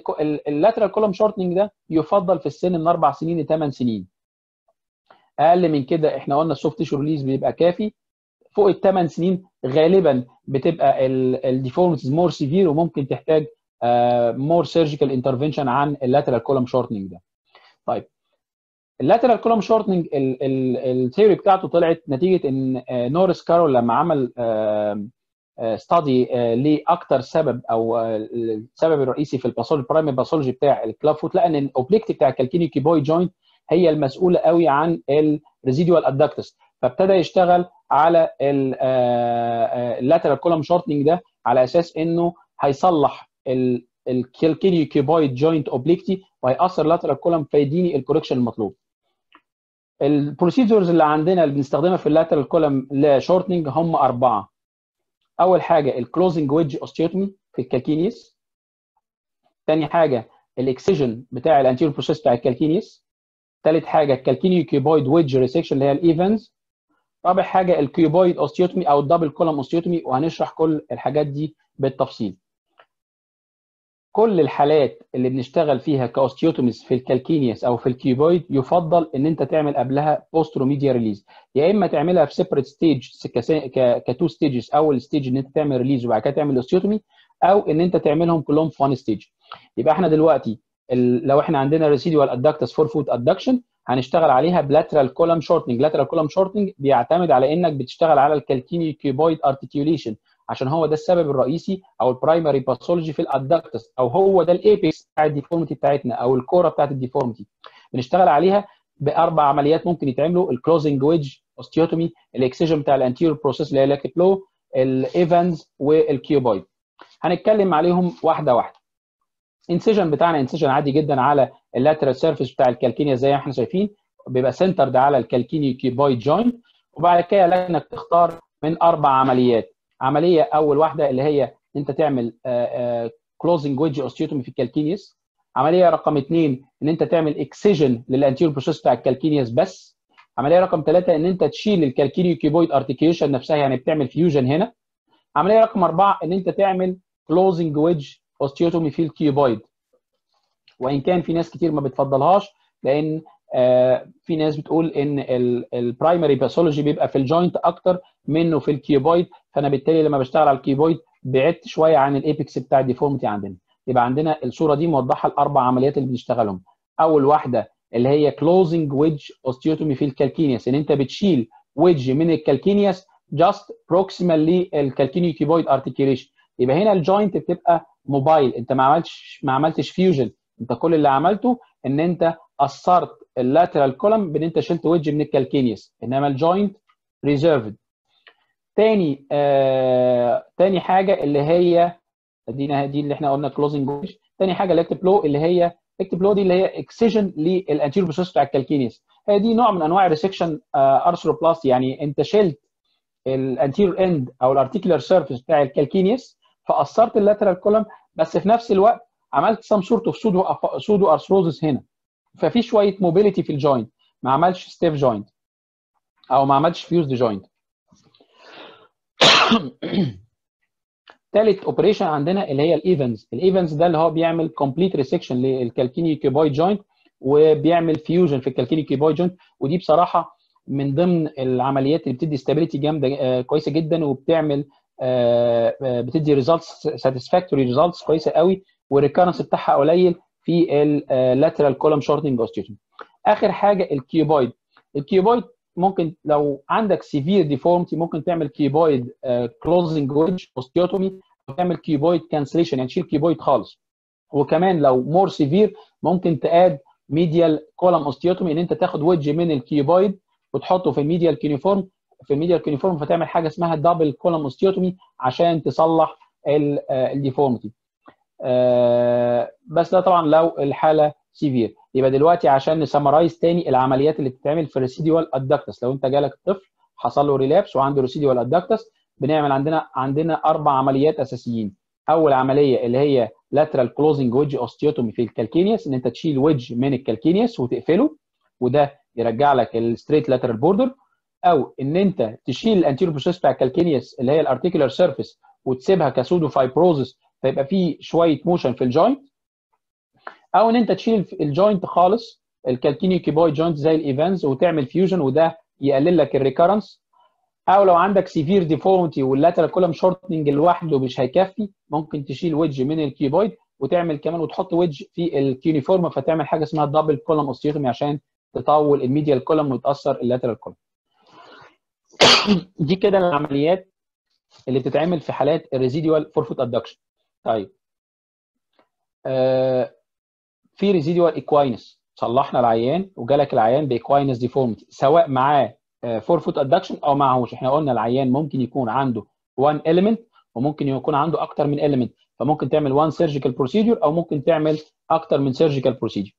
Speaker 1: ال lateral column shortening ده يفضل في السن من أربع سنين لثمان سنين. أقل من كده إحنا قلنا ال soft tissue release بيبقى كافي. فوق الثمان سنين غالبا بتبقى ال deformities more severe وممكن تحتاج more surgical intervention عن ال lateral column shortening ده. طيب ال lateral column shortening ال theory بتاعته طلعت نتيجة إن نورس كارول لما عمل study لاكثر سبب أو السبب الرئيسي في ال pathology ال primary pathology بتاع ال clubfoot لقى ان ال obliquity بتاع ال calcaneocuboid joint هي المسؤولة قوي عن ال residual adductus فابتدى يشتغل على ال lateral column shortening ده على أساس إنه هيصلح ال calcaneocuboid joint obliquity وهيقصر ال lateral column فيديني ال correction المطلوب. ال procedures اللي عندنا اللي بنستخدمها في ال lateral column shortening هم أربعة. أول حاجة ال closing wedge osteotomy في ال calcaneus. ثاني حاجة ال excision بتاع ال anterior process بتاع ال calcaneus. ثالث حاجة ال calcaneocuboid wedge resection اللي هي ال Evans رابع حاجة ال cuboid osteotomy أو ال double column osteotomy وهنشرح كل الحاجات دي بالتفصيل. كل الحالات اللي بنشتغل فيها ك osteotomies في ال calcaneus أو في ال cuboid يفضل إن أنت تعمل قبلها posteromedial release يا إما تعملها في separate stage ك two stages أول stage إن أنت تعمل release وبعد كده تعمل osteotomy أو إن أنت تعملهم كلهم في one stage يبقى إحنا دلوقتي لو إحنا عندنا residual adductus forefoot adduction هنشتغل عليها ب lateral column shortening lateral column shortening بيعتمد على إنك بتشتغل على ال calcaneocuboid articulation عشان هو ده السبب الرئيسي أو ال primary pathology في ال adductus أو هو ده ال apex بتاع ال deformity بتاعتنا أو ال CORA بتاعت ال deformity بنشتغل عليها بأربع عمليات ممكن يتعملوا الكلوزنج ويدج اوستيوتومي الاكسجن بتاع الانتيريور بروسيس اللي هي لاكيبلو الايفنز والكيوبويد هنتكلم عليهم واحدة واحدة. incision بتاعنا incision عادي جدا على ال lateral surface بتاع ال calcaneus زي ما إحنا شايفين بيبقى centered على ال calcaneocuboid joint وبعد كده انك تختار من أربع عمليات. عملية أول واحدة اللي هي أنت تعمل closing wedge osteotomy في ال calcaneus عملية رقم اثنين إن أنت تعمل excision لل anterior process بتاع ال calcaneus بس. عملية رقم ثلاثة إن أنت تشيل ال calcaneocuboid articulation نفسها يعني بتعمل fusion هنا. عملية رقم أربعة إن أنت تعمل closing wedge osteotomy في ال cuboid وإن كان في ناس كتير ما بتفضلهاش لأن في ناس بتقول إن ال primary pathology بيبقى في ال joint أكتر منه في ال cuboid فأنا بالتالي لما بشتغل على ال cuboid بعدت شوية عن ال apex بتاع ال deformity عندنا. يبقى عندنا الصورة دي موضحة الأربع عمليات اللي بنشتغلهم. أول واحدة اللي هي closing wedge osteotomy في ال calcaneus إن أنت بتشيل wedge من ال calcaneus just proximal لل calcaneocuboid articulation يبقى هنا ال joint بتبقى موبايل أنت ما عملتش ما عملتش fusion أنت كل اللي عملته إن أنت قصرت ال lateral column بإن أنت شلت wedge من ال calcaneus إنما ال joint preserved تاني آه تاني حاجة اللي هي دي دي اللي إحنا قلنا closing wedge تاني حاجة ال Lichtblau اللي هي Lichtblau دي اللي هي excision لل anterior process بتاع ال calcaneus. هي دي نوع من أنواع ال resection آه arthroplasty يعني أنت شلت الانتيريور اند أو الارتيكولار سيرفيس بتاع الكالكينيوس فقصرت اللاترال كولم بس في نفس الوقت عملت some sort of pseudo pseudoarthrosis هنا. ففي شوية mobility في ال joint ما عملش stiff joint أو ما عملتش fused joint ثالث operation عندنا اللي هي ال Evans ال Evans ده اللي هو بيعمل complete resection لل calcaneocuboid joint وبيعمل fusion في ال calcaneocuboid joint ودي بصراحة من ضمن العمليات اللي بتدي stability جامدة آه كويسة جدا وبتعمل آه بتدي results satisfactory results كويسة قوي. وال recurrence بتاعها قليل. في ال lateral column shortening osteotomy آخر حاجة ال cuboid. ال cuboid ممكن لو عندك severe deformity ممكن تعمل cuboid closing wedge osteotomy وتعمل cuboid cancellation يعني تشيل cuboid خالص. وكمان لو more severe ممكن ت add medial column osteotomy إن أنت تاخد wedge من ال cuboid وتحطه في ال medial cuneiform في ال medial cuneiform فتعمل حاجة اسمها double column osteotomy عشان تصلح ال deformity بس ده طبعا لو الحالة severe. يبقى دلوقتي عشان ن summarize تاني العمليات اللي بتتعمل في ال residual adductus لو انت جالك طفل حصل له relapse وعنده residual adductus بنعمل عندنا عندنا أربع عمليات أساسيين. أول عملية اللي هي lateral closing wedge osteotomy في ال calcaneus إن انت تشيل wedge من ال calcaneus وتقفله وده يرجع لك ال straight lateral border أو إن انت تشيل الانتيرو بروسيس بتاع الكالكينيوس اللي هي الارتيكولار سيرفيس وتسيبها كسودو فايبروزس فيبقى في شوية motion في ال joint أو إن أنت تشيل ال joint خالص ال calcaneocuboid joint زي ال Evans وتعمل fusion وده يقلل لك ال recurrence أو لو عندك severe deformity وال lateral column shortening لوحده مش هيكفي ممكن تشيل wedge من ال cuboid وتعمل كمان وتحط wedge في ال cuneiform فتعمل حاجة اسمها double column osteotomy عشان تطول ال medial column وتقصر ال lateral column دي كده العمليات اللي بتتعمل في حالات ال residual forefoot adduction طيب. آه في residual equinus صلحنا العيان وجالك العيان ب equinus deformity سواء معاه forefoot adduction أو معهوش. إحنا قلنا العيان ممكن يكون عنده one element وممكن يكون عنده أكتر من element فممكن تعمل one surgical procedure أو ممكن تعمل أكتر من surgical procedure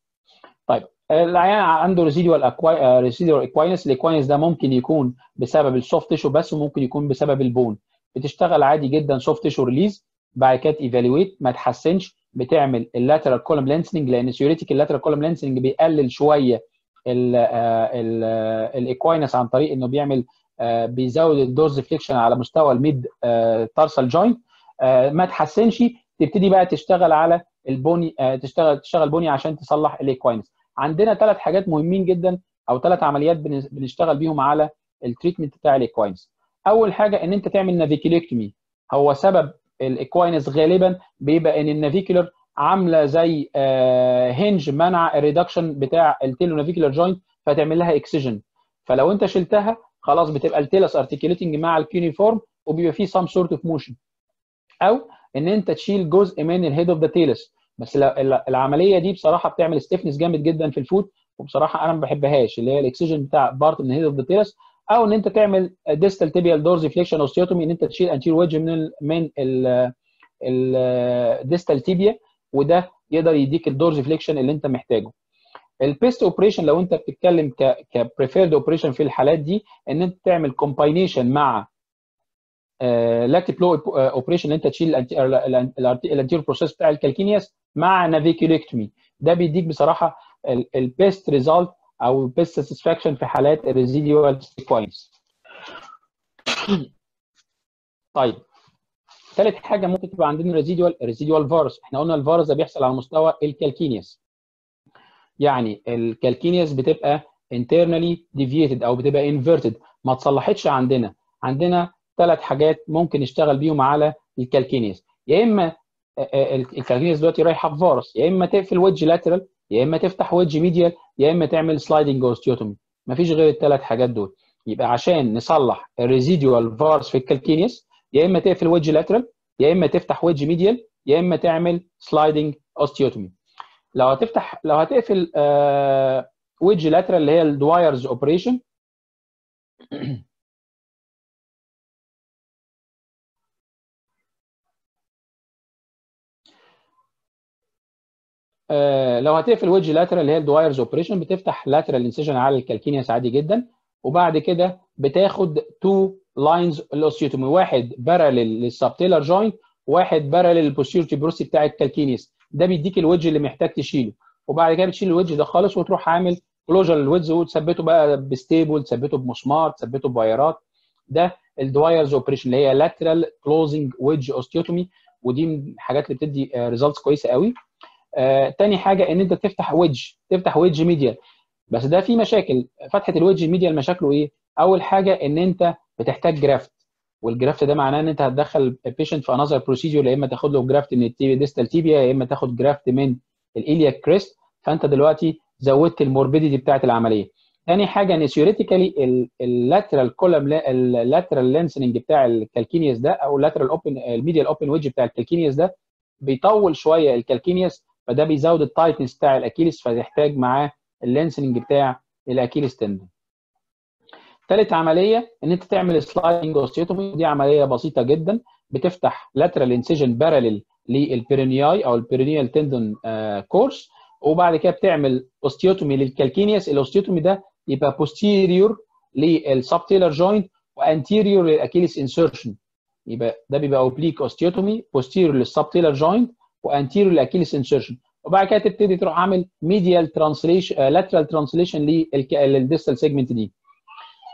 Speaker 1: طيب العيان عنده residual equinus ال equinus ده ممكن يكون بسبب ال soft tissue بس وممكن يكون بسبب ال bone. بتشتغل عادي جدا soft tissue release بعد كده evaluate ما تحسنش بتعمل ال lateral column lengthening لأن theoretically ال lateral column lengthening بيقلل شوية ال equinus عن طريق إنه بيعمل بيزود ال dorsiflexion على مستوى ال midtarsal joint ما تحسنش تبتدي بقى تشتغل على ال bony تشتغل تشتغل bony عشان تصلح ال equinus عندنا ثلاث حاجات مهمين جدا أو ثلاث عمليات بنشتغل بيهم على ال treatment بتاع ال equinus أول حاجة إن أنت تعمل naviculectomy هو سبب ال equinus غالبا بيبقى إن ال navicular عاملة زي hinge منع ال reduction بتاع ال talonavicular joint فتعمل لها excision فلو أنت شلتها خلاص بتبقى ال talus articulating مع ال cuneiform وبيبقى فيه some sort of motion أو إن أنت تشيل جزء من ال head of the talus بس العملية دي بصراحة بتعمل stiffness جامد جدا في ال foot وبصراحة أنا ما بحبهاش اللي هي ال excision بتاع part من ال head of the talus أو إن أنت تعمل distal tibial dorsiflexion osteotomy إن أنت تشيل anterior wedge من ال من ال distal tibia وده يقدر يديك ال dorsiflexion اللي أنت محتاجه. ال best operation لو أنت بتتكلم ك ك preferred operation في الحالات دي إن أنت تعمل combination مع لاكتيف فلو operation إن أنت تشيل ال anterior process بتاع ال calcaneus مع naviculectomy ده بيديك بصراحة ال best result أو ال best satisfaction في حالات ال residual equinus طيب ثالث حاجة ممكن تبقى عندنا residual residual varus إحنا قلنا ال varus ده بيحصل على مستوى ال calcaneus يعني ال calcaneus بتبقى internally deviated أو بتبقى inverted. ما اتصلحتش عندنا. عندنا ثلاث حاجات ممكن نشتغل بيهم على ال calcaneus يا إما ال calcaneus دلوقتي رايحه في varus يا إما تقفل wedge lateral يا إما تفتح wedge medial يا إما تعمل sliding osteotomy مفيش غير الثلاث حاجات دول. يبقى عشان نصلح ال residual varus في ال calcaneus يا إما تقفل wedge lateral يا إما تفتح wedge medial يا إما تعمل sliding osteotomy لو هتفتح لو هتقفل آه wedge lateral اللي هي ال Dwyer's operation لو هتقفل wedge lateral اللي هي ال Dwyer's operation بتفتح lateral incision على ال calcaneus عادي جدا. وبعد كده بتاخد two lines ال osteotomy واحد parallel لل subtalar joint واحد parallel لل posterior process بتاع ال calcaneus. ده بيديك ال wedge اللي محتاج تشيله. وبعد كده بتشيل ال wedge ده خالص وتروح عامل closure لل wedge وتثبته بقى ب staple تثبته بمسمار تثبته ب wireات ده ال Dwyer's operation اللي هي lateral closing wedge osteotomy. ودي من الحاجات اللي بتدي results كويسة قوي. آه تاني حاجة إن أنت تفتح wedge تفتح wedge medial بس ده في مشاكل. فتحة ال wedge medial مشاكله إيه؟ أول حاجة إن أنت بتحتاج graft. وال graft ده معناه إن أنت هتدخل ال patient في another procedure يا إما تاخد له graft من ال tibia distal tibia يا إما تاخد graft من ال iliac crest فأنت دلوقتي زودت ال morbidity بتاعه العملية. تاني حاجة إن theoretically ال lateral column ال lateral lengthening بتاع ال calcaneus ده أو ال lateral open ال medial open wedge بتاع ال calcaneus ده بيطول شوية ال calcaneus فده بيزود ال tightness بتاع ال Achilles فيحتاج معاه ال lengthening بتاع ال Achilles tendon ثالث عملية إن أنت تعمل sliding osteotomy دي عملية بسيطة جدا بتفتح lateral incision parallel لل peronei أو ال peroneal tendon course وبعد كده بتعمل osteotomy لل calcaneus ال osteotomy ده يبقى posterior لل subtalar joint و anterior لل Achilles insertion يبقى ده بيبقى oblique osteotomy posterior لل subtalar joint و anterior لل Achilles insertion وبعد كده تبتدي تروح عامل medial translation lateral translation لل distal segment دي.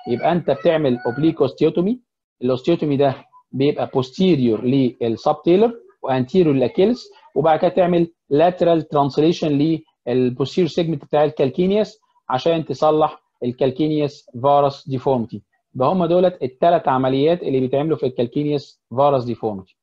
Speaker 1: يبقى انت بتعمل oblique osteotomy ال osteotomy ده بيبقى posterior لل subtalar و anterior لل Achilles وبعد كده تعمل lateral translation لل posterior segment بتاع ال calcaneus عشان تصلح ال calcaneus varus deformity يبقى هم دولت الثلاث عمليات اللي بيتعملوا في ال calcaneus varus deformity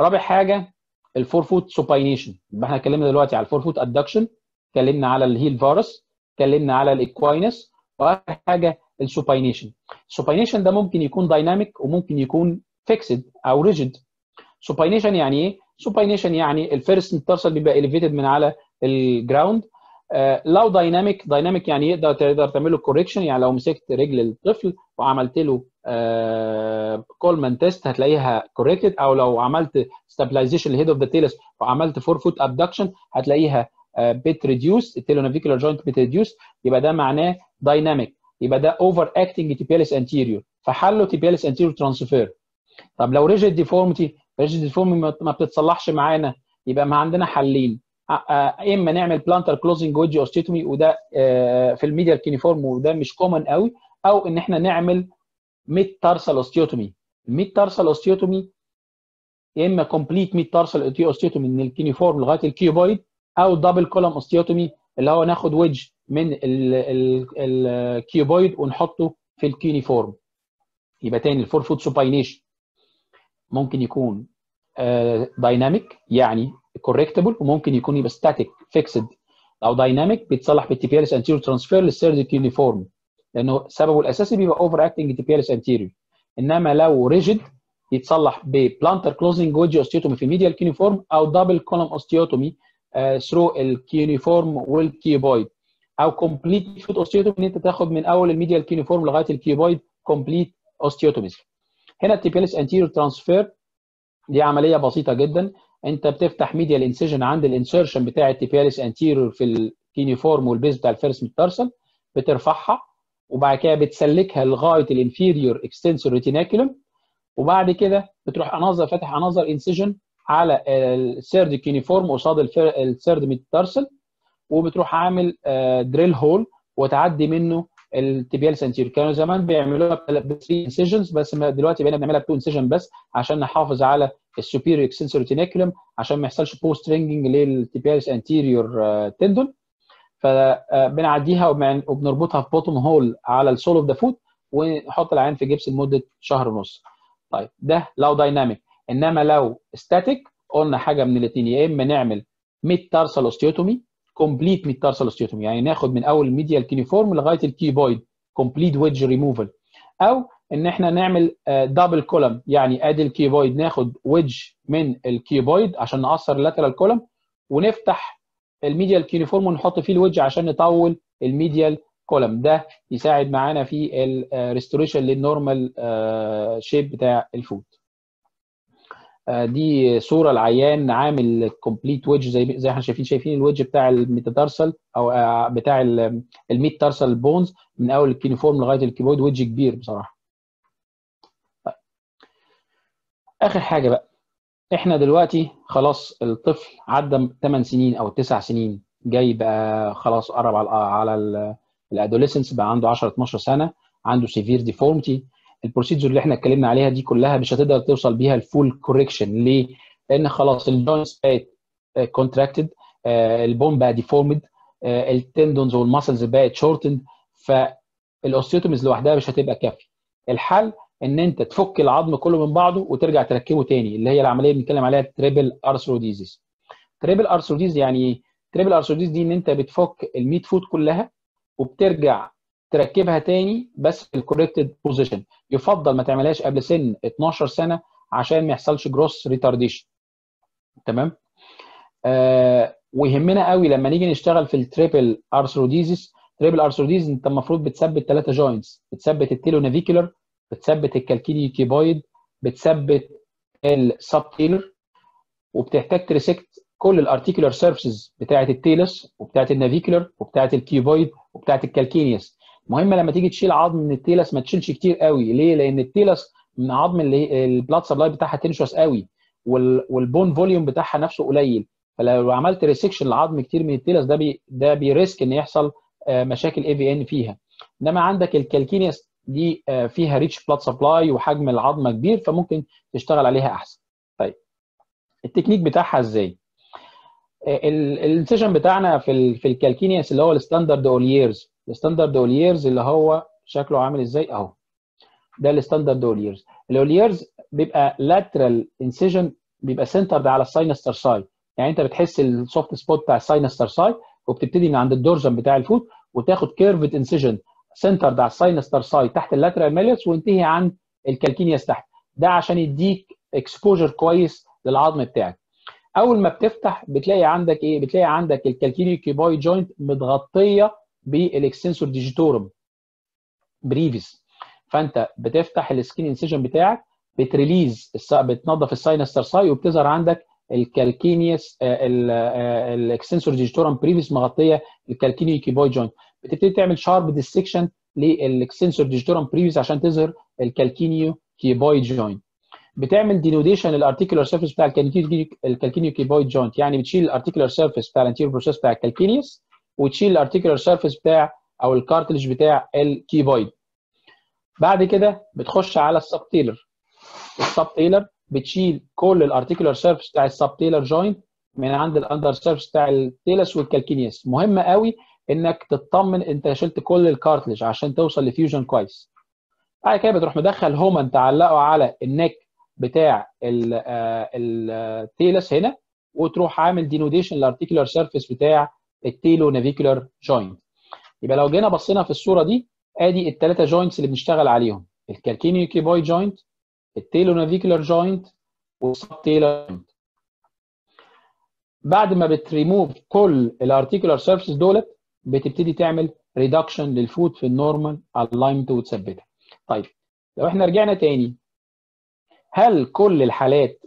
Speaker 1: رابع حاجة ال forefoot supination. إحنا اتكلمنا دلوقتي على ال forefoot adduction اتكلمنا على ال heel varus اتكلمنا على ال equinus وآخر حاجة ال supination. ال supination ده ممكن يكون dynamic وممكن يكون fixed أو rigid supination يعني إيه؟ supination يعني ال first metatarsal بيبقى elevated من على ال ground لو dynamic dynamic يعني يقدر تقدر تعمل له correction يعني لو مسكت رجل الطفل وعملت له آه Coleman test هتلاقيها corrected أو لو عملت stabilization لل head of the talus وعملت forefoot abduction هتلاقيها بيت reduce ال talonavicular joint بيت reduce يبقى ده معناه dynamic يبقى ده overacting tibialis anterior فحله tibialis anterior transfer طب لو rigid deformity rigid deformity ما بتتصلحش معانا يبقى ما عندنا حلين. إما نعمل plantar closing wedge osteotomy وده في ال medial cuneiform وده مش common قوي أو إن إحنا نعمل midtarsal osteotomy ال midtarsal osteotomy يا إما complete midtarsal osteotomy من ال cuneiform لغاية ال cuboid أو double column osteotomy اللي هو ناخد wedge من ال cuboid ونحطه في ال cuneiform. يبقى تاني ال forefoot supination. ممكن يكون dynamic يعني correctable وممكن يكون يبقى static fixed أو dynamic بيتصلح بال tibialis anterior transfer لل third cuneiform لأنه سببه الأساسي بيبقى over acting tibialis anterior إنما لو rigid يتصلح ب plantar closing wedge osteotomy في ال medial cuneiform أو double column osteotomy through ال cuneiform وال cuboid أو complete foot osteotomy إن أنت تاخد من أول ال medial cuneiform لغاية ال cuboid complete osteotomies هنا ال tibialis anterior transfer دي عملية بسيطة جدا. انت بتفتح ميديال انسيجن عند الإنسيرشن بتاع التيبياليس انتيريور في الكينيفورم والبيز بتاع الفيرس ميتارسل بترفعها وبعد كده بتسلكها لغاية ال inferior extensor retinaculum وبعد كده بتروح another فاتح another incision على ال third cuneiform قصاد ال third metatarsal وبتروح عامل drill hole وتعدي منه ال tibialis anterior. كانوا زمان بيعملوها ب 3 incisions بس دلوقتي بقينا بنعملها ب 2 incision بس عشان نحافظ على ال superior extensor retinaculum عشان ما يحصلش bowstringing لل tibialis anterior tendon فبنعديها وبنربطها في button hole على ال sole of the foot ونحط العين في جبس لمدة شهر ونص. طيب ده لو dynamic إنما لو static قلنا حاجة من الاثنين يا إما نعمل mid tarsal osteotomy complete mid tarsal osteotomy يعني ناخد من أول الميديال كينيفورم لغاية الكيبويد كومبليت ويدج ريموفال أو إن إحنا نعمل double column يعني ادي ال cuboid ناخد wedge من ال cuboid عشان نقصر ال lateral column ونفتح ال medial cuneiform ونحط فيه ال wedge عشان نطول ال medial column ده يساعد معانا في ال restoration لل normal shape بتاع ال foot. دي صورة العيان عامل complete wedge زي زي إحنا شايفين شايفين الويدج بتاع الميتاتارسال أو بتاع الميت تارسال بونز من أول الكينيفورم لغاية الكيبويد ويدج كبير بصراحة. آخر حاجة بقى إحنا دلوقتي خلاص الطفل عدى 8 سنين أو 9 سنين جاي بقى خلاص قرب على على ال adolescence بقى عنده 10 12 سنة عنده severe deformity ال procedure اللي إحنا اتكلمنا عليها دي كلها مش هتقدر توصل بيها ال full correction ليه؟ لأن خلاص الجوينتس بقت كونتراكتد البون بقى ديفورمد التندونز والماسلز بقت شورتند فالاوستيوتوميز لوحدها مش هتبقى كافية. الحل إن أنت تفك العظم كله من بعضه وترجع تركبه تاني اللي هي العملية اللي بنتكلم عليها triple arthrodesis triple arthrodesis يعني إيه؟ triple arthrodesis دي إن أنت بتفك ال mid foot كلها وبترجع تركبها تاني بس في ال corrected position يفضل ما تعملهاش قبل سن 12 سنة عشان ما يحصلش growth retardation تمام؟ آه ويهمنا قوي لما نيجي نشتغل في ال triple arthrodesis triple arthrodesis انت المفروض بتثبت ثلاثة joints بتثبت ال talo navicular بتثبت ال calcaneo cuboid بتثبت ال sub talar وبتحتاج ت resect كل الارتيكولار سيرفيسز بتاعة التيلس وبتاعة النافيكولر وبتاعة الكيبويد وبتاعة الكالكينيوس. المهم لما تيجي تشيل عظم من ال talus ما تشيلش كتير قوي. ليه؟ لأن ال talus من عظم اللي ال blood supply بتاعها tenuous قوي وال bone volume بتاعها نفسه قليل. فلو عملت resection لعظم كتير من ال talus ده بي ده بي risk إن يحصل مشاكل AVN فيها. إنما عندك ال calcaneus دي فيها rich blood supply وحجم العظمة كبير فممكن تشتغل عليها أحسن. طيب التكنيك بتاعها إزاي؟ الانسيجن بتاعنا في في الكالكينيوس اللي هو الستاندرد اولييرز الستاندرد اولييرز اللي هو شكله عامل إزاي؟ أهو. ده ال standard Ollier's ال Ollier's بيبقى lateral incision بيبقى centered على ال sinus tarsi يعني أنت بتحس ال soft spot بتاع ال sinus tarsi وبتبتدي من عند ال dorsum بتاع ال foot وتاخد curved incision centered على ال sinus tarsi تحت ال lateral malleolus وانتهي عند ال calcaneus تحت. ده عشان يديك exposure كويس للعظم بتاعك. أول ما بتفتح بتلاقي عندك إيه؟ بتلاقي عندك ال calcaneo cuboid joint متغطية بال extensor digitorum brevis. فانت بتفتح ال skin incision بتاعك بت release بتنظف ال sinus tarsi وبتظهر عندك ال calcaneus ال extensor digitorum brevis مغطية ال calcaneo cuboid joint. بتبتدي تعمل sharp dissection لل extensor digitorum brevis عشان تظهر ال calcaneo cuboid joint. بتعمل denudation لل articular surface بتاع ال calcaneo cuboid joint. يعني بتشيل الارتيكولار سيرفيس بتاع الانتيريور بروسيس بتاع الكالكينيوس وتشيل الارتيكولار سيرفيس بتاع أو الكارتلج بتاع الكيبويد. بعد كده بتخش على ال sub talar. ال sub talar بتشيل كل ال articular surface بتاع ال sub talar joint من عند ال under surface بتاع ال talus وال calcaneus. مهم قوي إنك تطمن إنت شلت كل ال cartilage عشان توصل ل fusion كويس. بعد كده بتروح مدخل Hohmann تعلقه على ال neck بتاع ال talus هنا وتروح عامل denudation لل articular surface بتاع ال talo navicular joint يبقى لو جينا بصينا في الصورة دي آدي الثلاثه joints اللي بنشتغل عليهم. ال calcaneo cuboid joint ال talonavicular joint وال subtalar joint بعد ما بتريموف كل الارتيكولار سيرفيس دولت بتبتدي تعمل ريدكشن للفوت في النورمال الاينمنت وتثبتها. طيب لو إحنا رجعنا تاني هل كل الحالات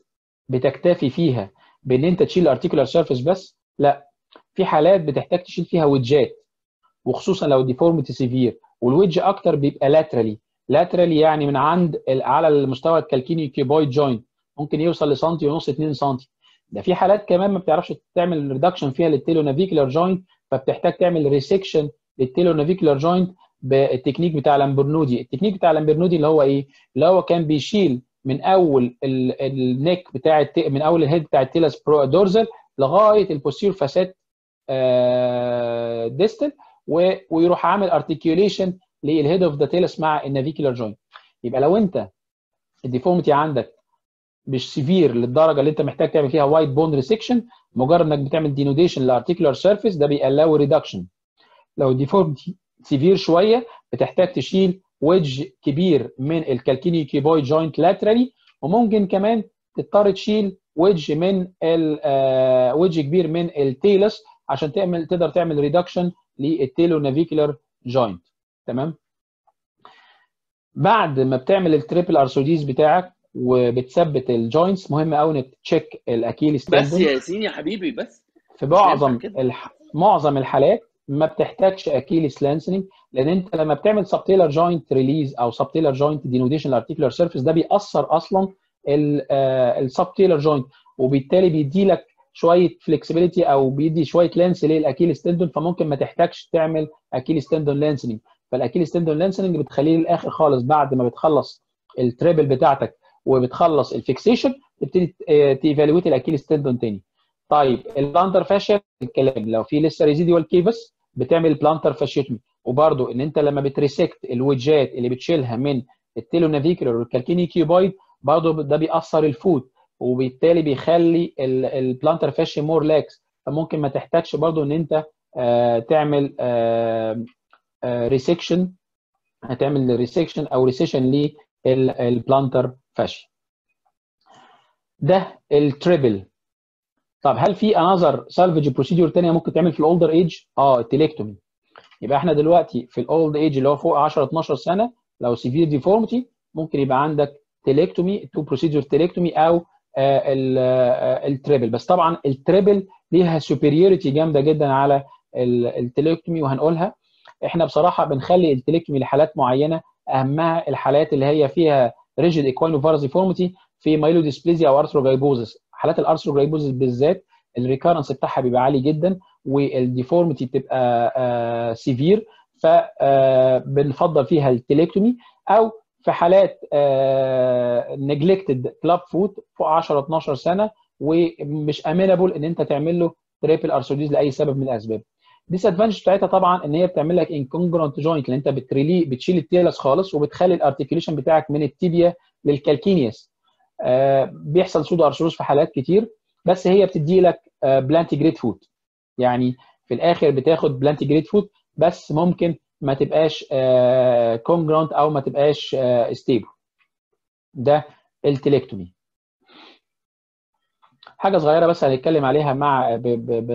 Speaker 1: بتكتفي فيها بإن أنت تشيل ال articular surface بس؟ لا. في حالات بتحتاج تشيل فيها wedge ات وخصوصا لو deformity severe وال wedge أكتر بيبقى laterally laterally يعني من عند على المستوى ال calcaneocuboid joint ممكن يوصل لسنتي ونص 2 سنتي. ده في حالات كمان ما بتعرفش تعمل reduction فيها لل talonavicular joint فبتحتاج تعمل resection لل talonavicular joint بال technique بتاع Lambrinudi. ال technique بتاع Lambrinudi اللي هو إيه؟ اللي هو كان بيشيل من أول ال neck بتاع. من أول ال head بتاع ال talus برو dorsal لغاية ال posterior facet distal و... ويروح عامل articulation لل head of the talus مع ال navicular joint يبقى لو انت ال deformity عندك مش severe للدرجة اللي انت محتاج تعمل فيها wide bone resection مجرد انك بتعمل denudation لل articular surface ده بي allow reduction لو ال deformity severe شوية بتحتاج تشيل wedge كبير من ال calcaneocuboid joint laterally وممكن كمان تضطر تشيل wedge من wedge كبير من ال talus عشان تعمل تقدر تعمل reduction لل talonavicular joint تمام؟ بعد ما بتعمل ال triple arthrodesis بتاعك وبتثبت ال joints مهم قوي إنك ت check ال Achilles بس يا
Speaker 2: ياسين يا حبيبي بس.
Speaker 1: في معظم الح... معظم الحالات ما بتحتاجش Achilles lengthening لأن أنت لما بتعمل subtalar joint release أو subtalar joint denudation ال articular surface ده بيأثر أصلا ال subtalar joint وبالتالي بيدي لك شوية flexibility أو بيدي شوية length لل Achilles tendon فممكن ما تحتاجش تعمل Achilles tendon lengthening فال Achilles tendon lengthening بتخليه للآخر خالص. بعد ما بتخلص ال triple بتاعتك وبتخلص ال fixation تبتدي ت evaluate ال Achilles tendon تاني. طيب ال plantar fascia الكلام لو في لسه residual cavus بتعمل plantar fasciotomy وبرده إن أنت لما بت resect ال wedge ات اللي بتشيلها من ال talonavicular وال calcaneocuboid برضه ده بيأثر ال foot. وبالتالي بيخلي ال plantar fascia more lax فممكن ما تحتاجش برضه إن أنت آه تعمل آه آه resection هتعمل resection أو recession لل plantar fascia ده ال triple طب هل في another salvage procedure ثانية ممكن تعمل في ال older age آه ال talectomy يبقى إحنا دلوقتي في ال old age اللي هو فوق 10 12 سنة لو severe deformity ممكن يبقى عندك talectomy two procedure talectomy أو ال triple بس طبعا ال triple ليها superiority جامدة جدا على ال talectomy وهنقولها. إحنا بصراحة بنخلي ال talectomy لحالات معينة. أهمها الحالات اللي هي فيها rigid equinovarus deformity في myelodysplasia أو arthrogryposis حالات ال arthrogryposis بالذات ال recurrence بتاعها بيبقى عالي جدا وال deformity بتبقى severe فبنفضل فيها ال talectomy أو في حالات neglected clubfoot فوق 10 12 سنة ومش amenable إن أنت تعمل له triple arthrodesis لأي سبب من الأسباب. disadvantage بتاعتها طبعا إن هي بتعمل لك incongruent joint لأن أنت بت really بتشيل ال talus خالص وبتخلي ال articulation بتاعك من ال tibia لل calcaneus آه بيحصل pseudoarthrosis في حالات كتير بس هي بتدي لك plantigrade foot يعني في الآخر بتاخد plantigrade foot بس ممكن ما تبقاش آه congruent أو ما تبقاش stable ده ال talectomy. حاجة صغيرة بس هنتكلم عليها مع ب ب ب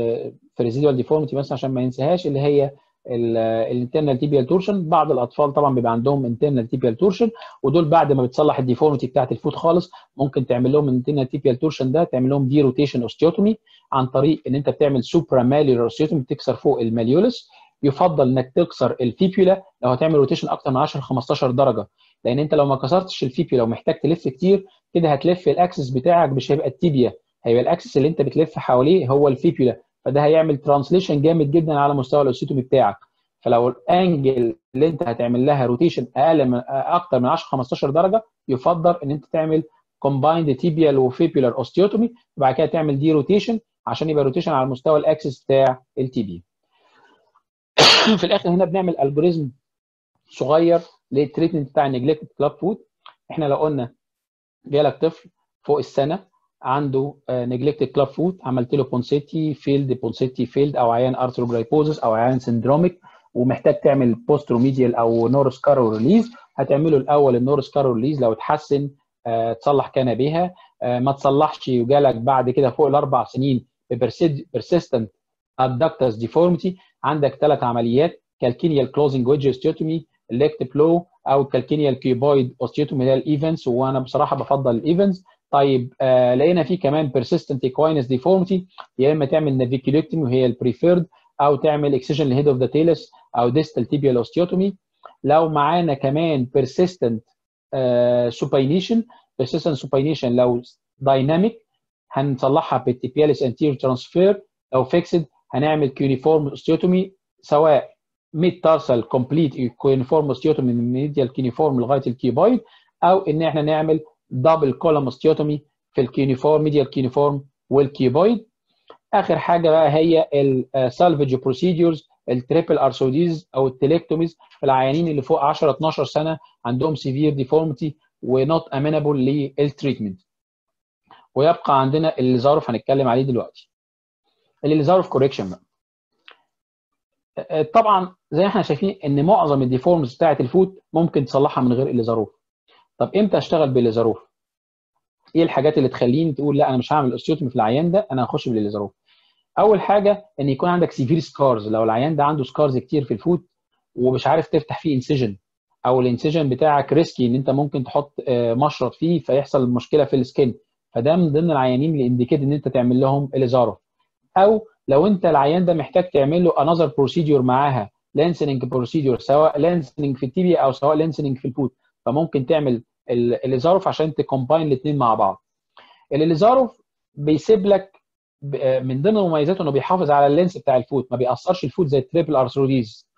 Speaker 1: في residual deformity بس عشان ما ينساهاش اللي هي ال internal tibial torsion بعض الأطفال طبعا بيبقى عندهم internal tibial torsion ودول بعد ما بتصلح ال deformity بتاعت ال foot خالص ممكن تعمل لهم ال internal tibial torsion ده تعمل لهم derotation osteotomy عن طريق إن أنت بتعمل supramalleolar osteotomy تكسر فوق ال malleolus. يفضل إنك تكسر ال fibula لو هتعمل rotation أكتر من 10 15 درجة. لأن أنت لو ما كسرتش ال fibula ومحتاج تلف كتير كده هتلف ال axis بتاعك مش هيبقى ال tibia هيبقى ال axis اللي أنت بتلف حواليه هو ال fibula فده هيعمل translation جامد جدا على مستوى ال osteotomy بتاعك. فلو ال angle اللي أنت هتعمل لها rotation أقل من أكتر من 10 15 درجة يفضل إن أنت تعمل combined tibial و fibular osteotomy وبعد كده تعمل derotation عشان يبقى rotation على مستوى ال axis بتاع ال tibia في الآخر هنا بنعمل algorithm صغير لل treatment بتاع ال neglected clubfoot إحنا لو قلنا جالك طفل فوق السنة عنده neglected clubfoot عملت له Ponseti failed Ponseti failed أو عيان arthrogryposis أو عيان syndromic ومحتاج تعمل بوستروميديال أو نورسكارو ريليز هتعمله الأول النورسكارو ريليز لو اتحسن آه تصلح كان بها آه ما تصلحش وجالك بعد كده فوق الأربع سنين بيرسيستنت ادكتس ديفورميتي عندك ثلاث عمليات كالكينيال كلوزنج ويدج اوستيوتومي الليكت بلو أو كالكينيال كيوبويد اوستيوتومي ده الايفنتس وأنا بصراحة بفضل الايفنتس طيب آه لقينا في كمان بيرسيستنت اكواينس ديفورميتي يا إما تعمل naviculectomy وهي ال preferred أو تعمل excision ل head of the talus أو distal tibial osteotomy لو معانا كمان persistent supination persistent supination لو dynamic هنصلحها بال tibialis anterior transfer لو fixed هنعمل cuneiform osteotomy سواء mid tarsal complete cuneiform osteotomy من medial cuneiform لغاية ال cuboid أو إن إحنا نعمل double column osteotomy في ال cuneiform medial cuneiform وال cuboid آخر حاجة بقى هي ال salvage procedures ال triple arthrodesis أو ال talectomies. في العيانين اللي فوق 10 12 سنة عندهم severe deformity و not amenable لل treatment ويبقى عندنا الليزاروف هنتكلم عليه دلوقتي. الليزاروف correction بقى. طبعا زي ما إحنا شايفين إن معظم ال deformities بتاعة ال foot ممكن تصلحها من غير الليزاروف طب إمتى أشتغل بالليزاروف إيه الحاجات اللي تخليني تقول لا أنا مش هعمل osteotomy في العيان ده أنا هخش بالليزاروف أول حاجة إن يكون عندك severe scars لو العيان ده عنده scars كتير في ال foot ومش عارف تفتح فيه incision أو ال incision بتاعك risky إن أنت ممكن تحط مشرط فيه فيحصل مشكلة في ال skin فده من ضمن العيانين اللي indicated إن أنت تعمل لهم الليزاروف أو لو أنت العيان ده محتاج تعمل له another procedure معاها lengthening procedure سواء lengthening في ال tibia أو سواء lengthening في ال foot. فممكن تعمل الليزاروف عشان ت combine الاثنين مع بعض. الليزاروف بيسيب لك من ضمن مميزاته إنه بيحافظ على ال length بتاع ال foot ما بيأثرش الفوت زي التريبل ارثروديز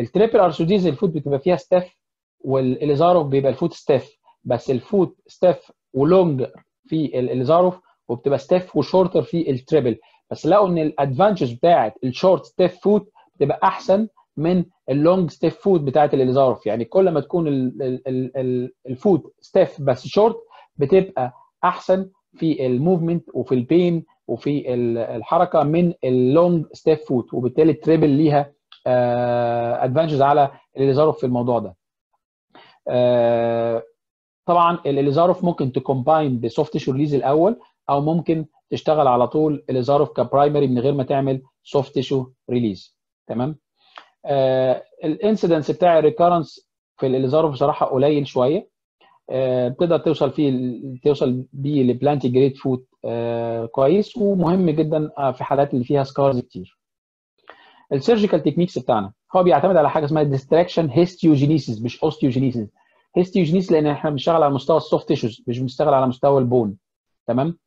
Speaker 1: التريبل ارثروديز الفوت بتبقى فيها stiff والاليزاروف بيبقى ال foot stiff بس ال foot stiff و long في الاليزاروف وبتبقى stiff و shorter في ال triple بس لقوا إن ال advantage بتاعت ال short stiff foot بتبقى أحسن من ال long stiff foot بتاعت الاليزاروف يعني كل ما تكون ال foot stiff بس شورت بتبقى أحسن في ال movement وفي ال pain وفي الحركة من ال long stiff foot وبالتالي ال triple ليها advantages على الاليزاروف في الموضوع ده. طبعا الاليزاروف ممكن ت combine ب soft tissue release الأول أو ممكن تشتغل على طول اليزاروف ك primary من غير ما تعمل soft tissue release تمام؟ آه ال incidence بتاع ال recurrence في الاليزاروف بصراحة قليل شوية. آه بتقدر توصل فيه توصل بيه ل plantigrade foot آه كويس ومهم جدا في حالات اللي فيها scars كتير. ال surgical techniques بتاعنا هو بيعتمد على حاجة اسمها distraction histiogenesis مش osteogenesis histiogenesis لأن إحنا بنشتغل على مستوى ال soft tissues مش بنشتغل على مستوى ال bone. تمام؟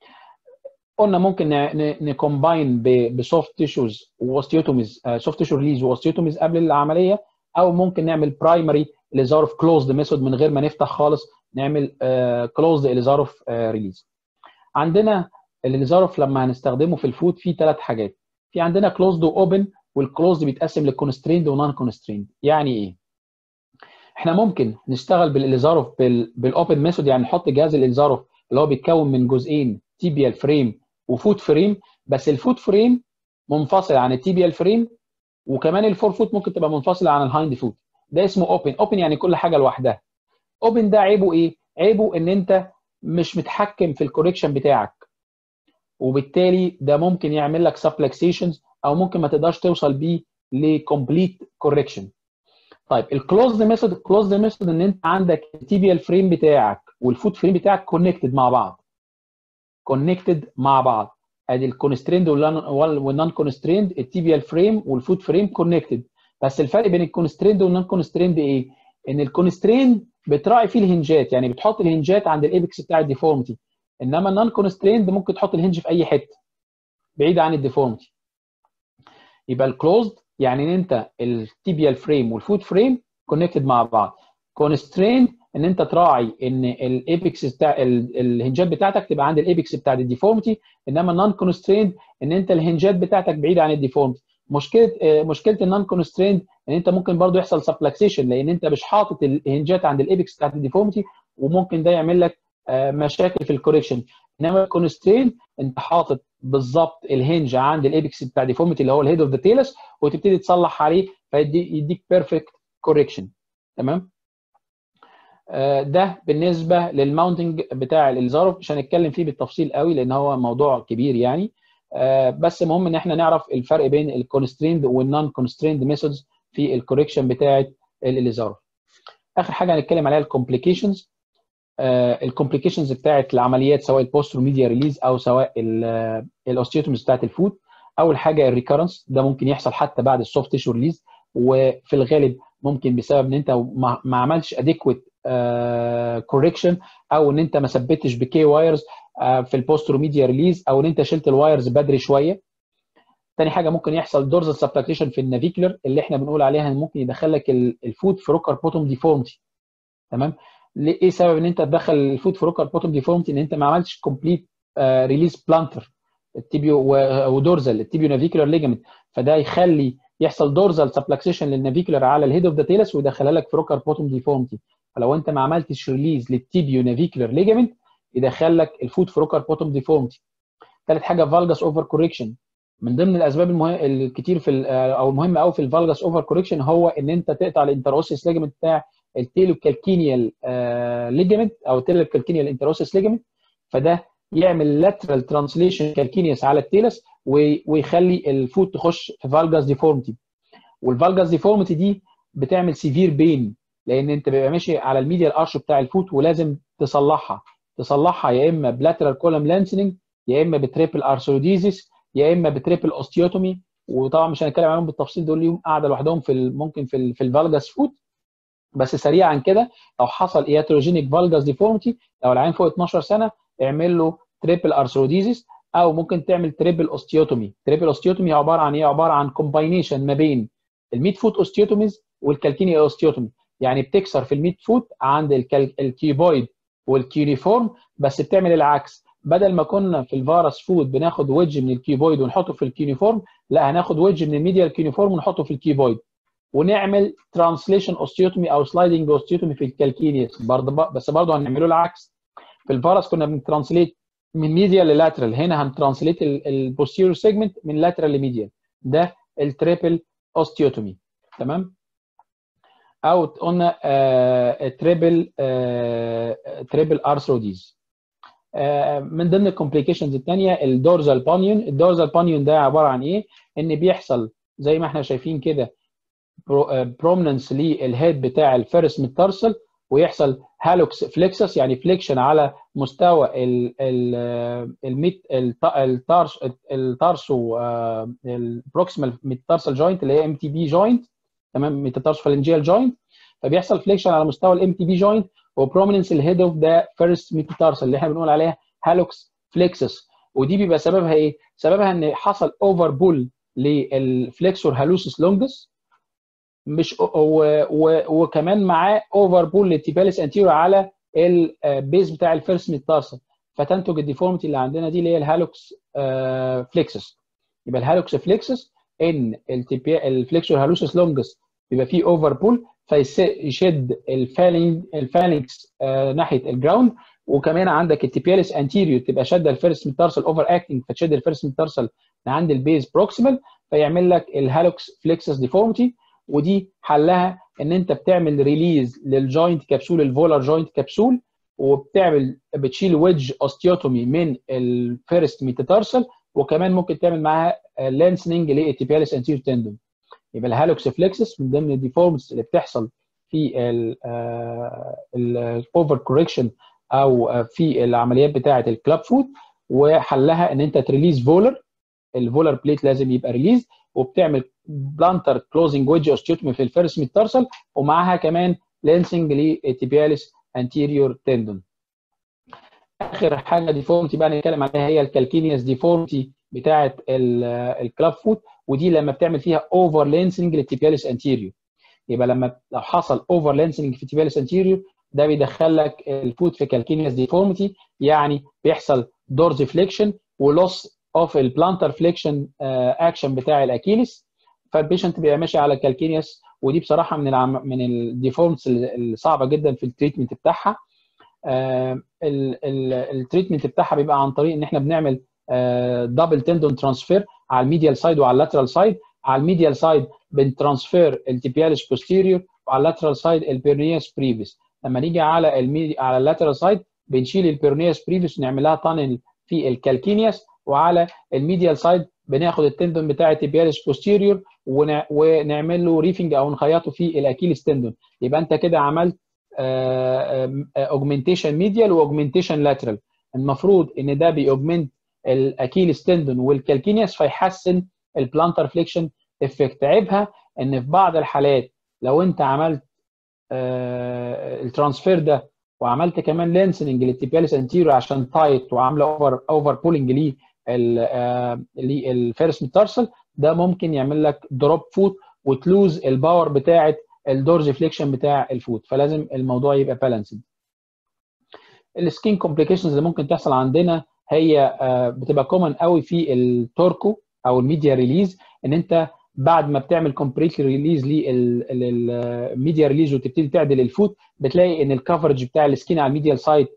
Speaker 1: قلنا ممكن نكومباين بسوفت تيشوز وأوستيوتوميز سوفت تيشو ريليز وأوستيوتوميز قبل العملية أو ممكن نعمل primary اليزاروف closed method من غير ما نفتح خالص نعمل closed اليزاروف release عندنا الاليزاروف لما هنستخدمه في ال foot في ثلاث حاجات. في عندنا closed و open وال closed بيتقسم ل constrained و non-constrained يعني إيه؟ إحنا ممكن نشتغل بالاليزاروف بال open method يعني نحط جهاز الاليزاروف اللي هو بيتكون من جزئين tibial frame و foot frame بس ال foot frame منفصل عن ال tibial frame وكمان ال forefoot ممكن تبقى منفصلة عن ال hindfoot ده اسمه open open يعني كل حاجة لوحدها. open ده عيبه إيه؟ عيبه إن أنت مش متحكم في ال correction بتاعك. وبالتالي ده ممكن يعمل لك subluxations أو ممكن ما تقدرش توصل بيه ل complete correction طيب ال closed method ال closed method إن أنت عندك ال tibial frame بتاعك. وال foot frame بتاعك connected مع بعض. connected مع بعض. ادي ال constrained وال non-constrained ال tibial frame وال foot frame connected بس الفرق بين ال constrained وال non-constrained إيه؟ ان ال constrained بتراعي فيه ال hinge ات يعني بتحط ال hinge ات عند ال apex بتاع ال deformity. انما ال non-constrained ممكن تحط ال hinge في أي حتة بعيد عن ال deformity. يبقى ال closed يعني إن أنت ال tibial frame وال foot frame connected مع بعض. constrained ان انت تراعي ان ال apex بتاع ال hinge ات بتاعتك تبقى عند ال apex بتاع ال deformity انما ال non-constrained ان انت ال hinge ات بتاعتك بعيدة عن ال deformity مشكلة مشكلة ال non-constrained ان انت ممكن برضو يحصل subluxation لأن انت مش حاطط ال hinge ات عند ال apex بتاعت ال deformity وممكن ده يعمل لك مشاكل في ال correction انما ال constrained انت حاطط بالظبط ال hinge عند ال apex بتاع ال deformity اللي هو ال head of the talus وتبتدي تصلح عليه فيديك perfect correction تمام؟ ده بالنسبة لل mounting بتاع الالزاروف مش هنتكلم فيه بالتفصيل قوي لأن هو موضوع كبير يعني. بس مهم إن إحنا نعرف الفرق بين ال constrained وال non-constrained methods في ال correction بتاعة الالزاروف آخر حاجة هنتكلم عليها ال complications ال complications بتاعة العمليات سواء ال posteromedial release أو سواء ال osteotomies بتاعة ال foot أول حاجة ال recurrence ده ممكن يحصل حتى بعد ال soft tissue release وفي الغالب ممكن بسبب إن أنت ما عملتش adequate correction أو إن أنت ما ثبتش ب K-wires في ال posteromedial release أو إن أنت شلت ال wires بدري شوية. تاني حاجة ممكن يحصل dorsal subluxation في ال navicular اللي إحنا بنقول عليها ممكن يدخل لك ال foot في rocker bottom deformity تمام؟ إيه سبب إن أنت تدخل ال foot في rocker bottom deformity إن أنت ما عملتش complete release plantar ال tibio و dorsal ال tibionavicular ligament فده يخلي يحصل dorsal subluxation لل navicular على ال head of the talus ويدخلها لك في rocker bottom deformity فلو انت ما عملتش release لل tibionavicular ligament يدخل لك ال foot في rocker bottom deformity ثالث حاجة valgus over correction من ضمن الأسباب المهم الكتير في أو المهم قوي في ال valgus over correction هو إن أنت تقطع ال interosseous ligament بتاع ال talocalcaneal ligament أو ال talocalcaneal interosseous ligament فده يعمل lateral translation calcaneus على ال talus ويخلي ال foot تخش في valgus deformity وال valgus deformity دي بتعمل severe pain لأن انت بيبقى ماشي على ال medial arch بتاع ال foot ولازم تصلحها. تصلحها يا اما ب lateral column lengthening يا اما ب triple arthrodesis يا اما ب triple osteotomy. وطبعا مش هنتكلم عنهم بالتفصيل دول ليهم قاعدة لوحدهم في ممكن في في ال valgus foot. بس سريعا كده لو حصل iatrogenic valgus deformity لو العيل فوق 12 سنة اعمل له triple arthrodesis أو ممكن تعمل triple osteotomy triple osteotomy عبارة عن إيه؟ عبارة عن combination ما بين ال midfoot osteotomies وال calcaneal osteotomy يعني بتكسر في ال midfoot عند ال cuboid وال cuneiform بس بتعمل العكس. بدل ما كنا في ال varus foot بناخد wedge من ال cuboid ونحطه في ال cuneiform لا هناخد wedge من ال medial cuneiform ونحطه في ال cuboid. ونعمل translation osteotomy أو sliding osteotomy في ال calcaneus برضه بس برضه هنعمله العكس. في الفارس كنا بنترانسليت من ميديال للاترال هنا هنترانسليت البوستيريور سيجمنت من لاترال لميديال ده التريبل اوستيوتومي تمام؟ أو قلنا triple triple arthrodesis من ضمن ال complications الثانية ال dorsal bunion ال dorsal bunion ده عبارة عن إيه؟ إن بيحصل زي ما إحنا شايفين كده prominence لل head بتاع ال first metatarsal ويحصل hallux flexus يعني flexion على مستوى الميت التارس التارسو البروكسيمال ميتارسال جوينت اللي هي MTP joint تمام؟ metatarsophalangeal joint فبيحصل flexion على مستوى ال MTP joint و prominence ال head of the first metatarsal اللي إحنا بنقول عليها hallux flexus ودي بيبقى سببها إيه؟ سببها ان حصل over pull لل flexor hallucis longus مش و و وكمان معاه اوفر بول للتيباليس انتيريور على البيز بتاع الفيرست ميتارسل فتنتج الديفورميتي اللي عندنا دي اللي هي ال hallux flexus يبقى ال hallux flexus إن ال flexor hallucis longus بيبقى فيه over pull فيشد ال phalang ال phalanx آه ناحية ال ground وكمان عندك ال tibialis anterior تبقى شاده ال first metatarsal over acting فتشد ال first metatarsal عند ال base proximal فيعمل لك ال hallux flexus deformity ودي حلها إن أنت بتعمل release لل joint capsule ال volar joint capsule وبتعمل بتشيل wedge osteotomy من ال first metatarsal وكمان ممكن تعمل معاها lengthening لل tibialis anterior tendon يبقى ال hallux flexus من ضمن ال deformities اللي بتحصل في ال over correction أو في العمليات بتاعة ال club foot وحلها إن أنت ت release volar. ال volar plate لازم يبقى release وبتعمل plantar closing wedge osteotomy في ال first metatarsal ومعاها كمان lengthening لل tibialis anterior tendon آخر حاجة deformity بقى نتكلم عليها هي ال calcaneus deformity بتاعه ال club foot ودي لما بتعمل فيها over lengthening لل tibialis anterior يبقى لما لو حصل over lengthening في ال tibialis anterior ده بيدخل لك ال foot في calcaneus deformity يعني بيحصل dorsiflexion و loss of ال plantar flexion action بتاع ال Achilles فال patient بيبقى ماشي على ال calcaneus ودي بصراحة من العم... من ال deformities الصعبة جدا في ال treatment بتاعها. ال treatment بتاعها بيبقى عن طريق إن إحنا بنعمل دبل تندون ترانسفير على الميديال سايد وعلى اللاترال سايد. على الميديال سايد بنترانسفير التيبياليس بوستيريور وعلى اللاترال سايد البيرنياس بريفيس لما نيجي على الميدي على اللاترال سايد بنشيل البيرنياس بريفيس ونعمل لها تانل في الكالكينياس وعلى الميديال سايد بناخد التندون بتاع التيبياليس بوستيريور ونعمل له weaving أو نخيطه في ال Achilles tendon يبقى أنت كده عملت augmentation medial و augmentation lateral المفروض إن ده بيوجمنت الاكيليس تندون والكالكينياس فيحسن البلانتر فليكشن افكت عيبها إن في بعض الحالات لو أنت عملت آه ال transfer ده وعملت كمان lengthening لل tibialis anterior عشان tight وعاملة over over pulling ليه لل first metatarsal ده ممكن يعمل لك drop foot وت lose ال power بتاعه ال dorsiflexion بتاع ال foot فلازم الموضوع يبقى balanced ال skin complications اللي ممكن تحصل عندنا هي بتبقى common قوي في ال Turco أو ال medial release إن أنت بعد ما بتعمل completely release لل medial release وتبتدي تعدل الفوت بتلاقي إن الكفرج بتاع السكين على الميديال سايد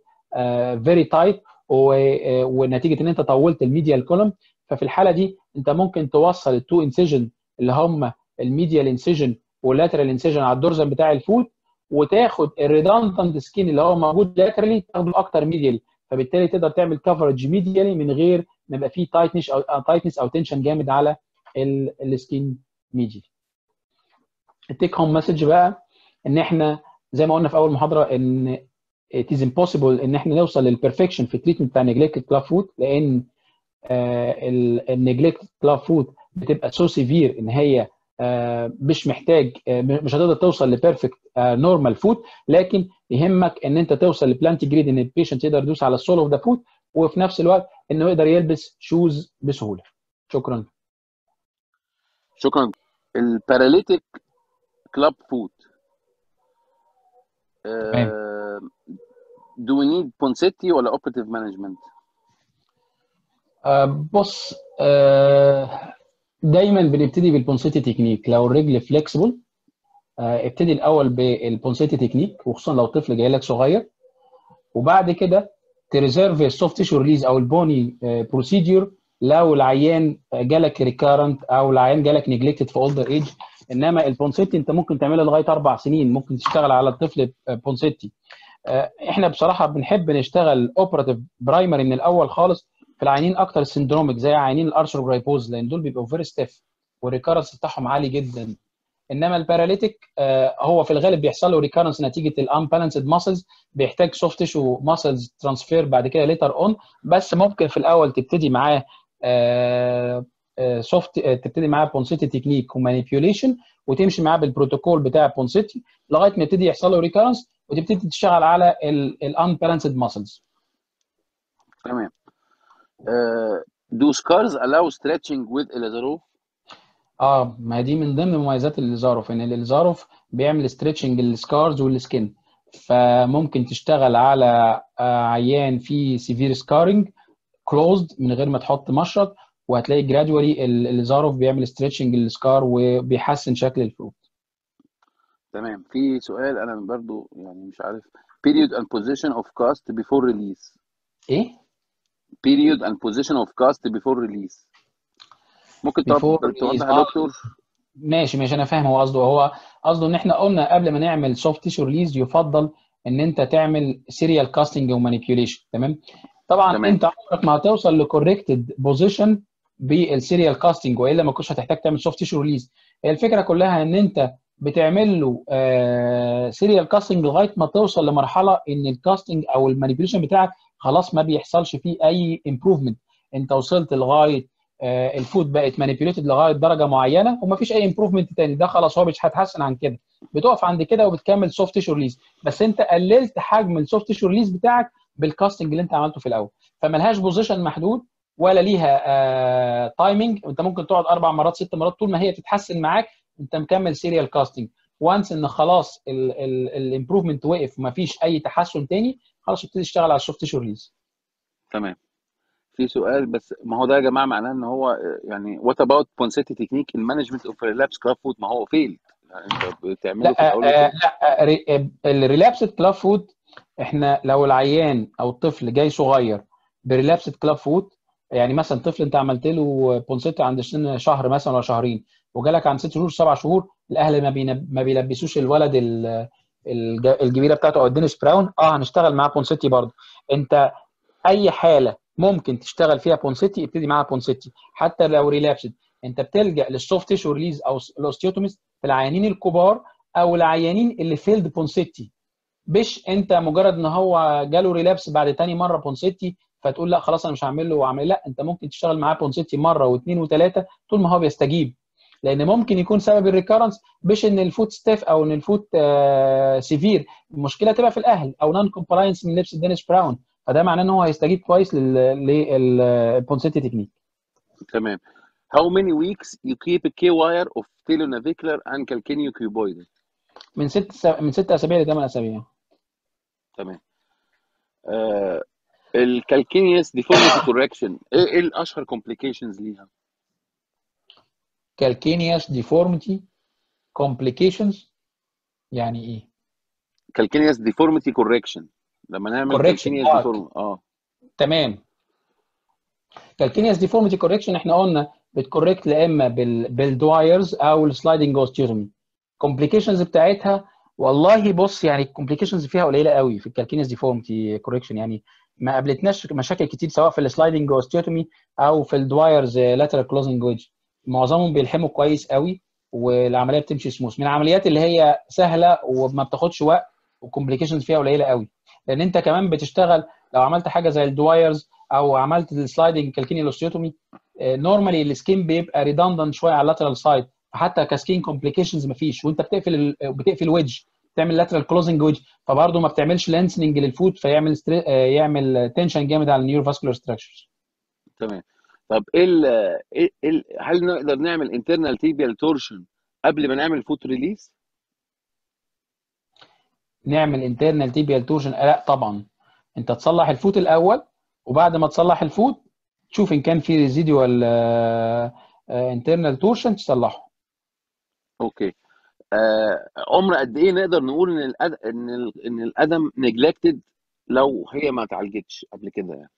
Speaker 1: فيري تايت ونتيجة إن أنت طولت ال medial column ففي الحالة دي أنت ممكن توصل التو انسيجن اللي هم الميديال انسيجن واللاترال انسيجن على الدورزن بتاع الفوت وتاخد ال redundant skin اللي هو موجود laterally تاخده أكتر medial فبالتالي تقدر تعمل coverage medially من غير ما يبقى فيه tightness أو tightness أو tension جامد على ال skin medially ال take home message بقى إن إحنا زي ما قلنا في أول محاضرة إن it is impossible إن إحنا نوصل لل perfection في ال treatment بتاع neglected clubfoot لأن ال neglected clubfoot بتبقى so severe إن هي مش محتاج مش هتقدر توصل ل perfect normal foot لكن يهمك إن أنت توصل ل plantigrade إن ال patient يقدر يدوس على ال sole of the foot وفي نفس الوقت إنه يقدر يلبس shoes بسهولة. شكرا.
Speaker 2: شكرا. ال paralytic clubfoot do we need Ponseti ولا management
Speaker 1: آه بص آه دايما بنبتدي بال Ponseti technique لو الرجل flexible ابتدي الأول بالبونسيتي تكنيك وخصوصا لو طفل جاي لك صغير. وبعد كده ت reserve ال soft tissue release أو ال bony procedure لو العيان جالك recurrent أو العيان جالك neglected في older age إنما ال Ponseti أنت ممكن تعملها لغاية أربع سنين ممكن تشتغل على الطفل Ponseti إحنا بصراحة بنحب نشتغل operative primary من الأول خالص في العيانين أكتر ال syndromic زي عيانين ال arthrogryposis لأن دول بيبقوا very stiff وال recurrence بتاعهم عالي جدا. إنما ال paralytic هو في الغالب بيحصل له recurrence نتيجة ال unbalanced muscles بيحتاج soft tissue muscles transfer بعد كده later on بس ممكن في الأول تبتدي معاه soft تبتدي معاه Ponseti technique و manipulation وتمشي معاه بالبروتوكول بتاع Ponseti لغاية ما يبتدي يحصل له recurrence وتبتدي تشتغل على ال unbalanced muscles
Speaker 2: تمام. do scars allow stretching with Ilizarov
Speaker 1: آه ما دي من ضمن مميزات ال Ilizarov إن ال Ilizarov بيعمل stretching لل scars وال skin فممكن تشتغل على عيان فيه severe scarring closed من غير ما تحط مشرط وهتلاقي gradually ال Ilizarov بيعمل stretching لل scar وبيحسن شكل ال foot.
Speaker 2: تمام. في سؤال أنا برضو يعني مش عارف. period and position of cast before release.
Speaker 1: إيه؟
Speaker 2: period and position of cast before release. ممكن توضح يا دكتور
Speaker 1: ماشي ماشي أنا فاهم هو قصده هو قصده إن إحنا قلنا قبل ما نعمل soft tissue release يفضل إن أنت تعمل serial casting و manipulation تمام؟ طبعا تمام. أنت عمرك ما هتوصل ل corrected position بال serial casting وإلا ما كنتش هتحتاج تعمل soft tissue release هي الفكرة كلها إن أنت بتعمل له آه serial casting لغاية ما توصل لمرحلة إن ال casting أو ال manipulation بتاعك خلاص ما بيحصلش فيه أي improvement أنت وصلت لغاية آه ال foot بقت manipulated لغاية درجة معينة ومفيش أي improvement تاني. ده خلاص هو مش هيتحسن عن كده. بتقف عند كده وبتكمل soft tissue release بس أنت قللت حجم ال soft tissue release بتاعك بال casting اللي أنت عملته في الأول. فملهاش position محدود ولا ليها آه timing أنت ممكن تقعد أربع مرات ست مرات طول ما هي تتحسن معاك أنت مكمل serial casting و once إن خلاص ال improvement وقف ومفيش أي تحسن تاني خلاص ابتدي تشتغل على ال soft tissue release
Speaker 2: تمام. في سؤال بس ما هو ده يا جماعة معناه إن هو يعني what about Ponseti technique ال management of relapsed clubfoot ما هو fail يعني أنت بتعمله لا في الأول آه
Speaker 1: لا ال relapsed clubfoot إحنا لو العيان أو الطفل جاي صغير ب relapsed clubfoot يعني مثلا طفل أنت عملت له Ponseti عند سن شهر مثلا ولا شهرين وجالك عند ست شهور سبع شهور الأهل ما بينب... ما بيلبسوش الولد ال... الجبيره بتاعته أو ال Denis Browne آه هنشتغل معاه Ponseti برضه. أنت أي حالة ممكن تشتغل فيها Ponseti ابتدي معاها Ponseti حتى لو relapsed انت بتلجأ لل soft tissue release أو ال osteotomies في العيانين الكبار أو العيانين اللي failed Ponseti مش انت مجرد إن هو جاله relapse بعد تاني مرة Ponseti فتقول لا خلاص أنا مش هعمل له وأعمل لا انت ممكن تشتغل معاه Ponseti مرة واثنين وثلاثة طول ما هو بيستجيب. لأن ممكن يكون سبب ال recurrence مش إن ال foot stiff أو إن ال foot آه severe المشكلة تبقى في الأهل أو non compliance من لبس ال Denis Browne. فده معناه إن هو هيستجيب كويس لل Ponseti technique
Speaker 2: تمام How many weeks you keep a K-wire of talonavicular and calcaneocuboidal?
Speaker 1: من ست س... من ست أسابيع لثمان أسابيع
Speaker 2: تمام آه ال calcaneus deformity correction إيه الأشهر complications ليها؟
Speaker 1: calcaneus deformity complications يعني إيه؟
Speaker 2: calcaneus deformity correction لما نعمل آه. deformity. آه.
Speaker 1: تمام. Calcaneus deformity correction إحنا قلنا بت correct يا إما بال بال Dwyer's أو ال sliding osteotomy complications بتاعتها والله بص يعني ال complications فيها قليلة قوي في ال calcaneus deformity correction يعني ما قابلتناش مشاكل كتير سواء في ال sliding osteotomy أو في ال Dwyer's lateral closing wedge معظمهم بيلحموا كويس قوي والعملية بتمشي سموث من العمليات اللي هي سهلة وما بتاخدش وقت وال complications فيها قليلة قوي. لأن انت كمان بتشتغل لو عملت حاجة زي ال Dwyer's أو عملت ال sliding calcaneal osteotomy normally ال skin بيبقى redundant شوية على ال lateral side فحتى ك skin complications مفيش. وانت بتقفل ال... بتقفل wedge تعمل lateral closing wedge فبرضه ما بتعملش lengthening لل foot فيعمل stre... آه، يعمل tension جامد على ال neurovascular structures
Speaker 2: تمام. طب إيه ال إيه إيه ال- هل نقدر نعمل internal tibial torsion قبل ما نعمل foot release
Speaker 1: نعمل internal tibial torsion لا طبعا. انت تصلح ال foot الأول وبعد ما تصلح ال foot تشوف إن كان في residual internal torsion تصلحه.
Speaker 2: okay. آه عمر قد إيه نقدر نقول إن الأد... إن ال... إن القدم neglected لو هي ما اتعالجتش قبل كده يعني؟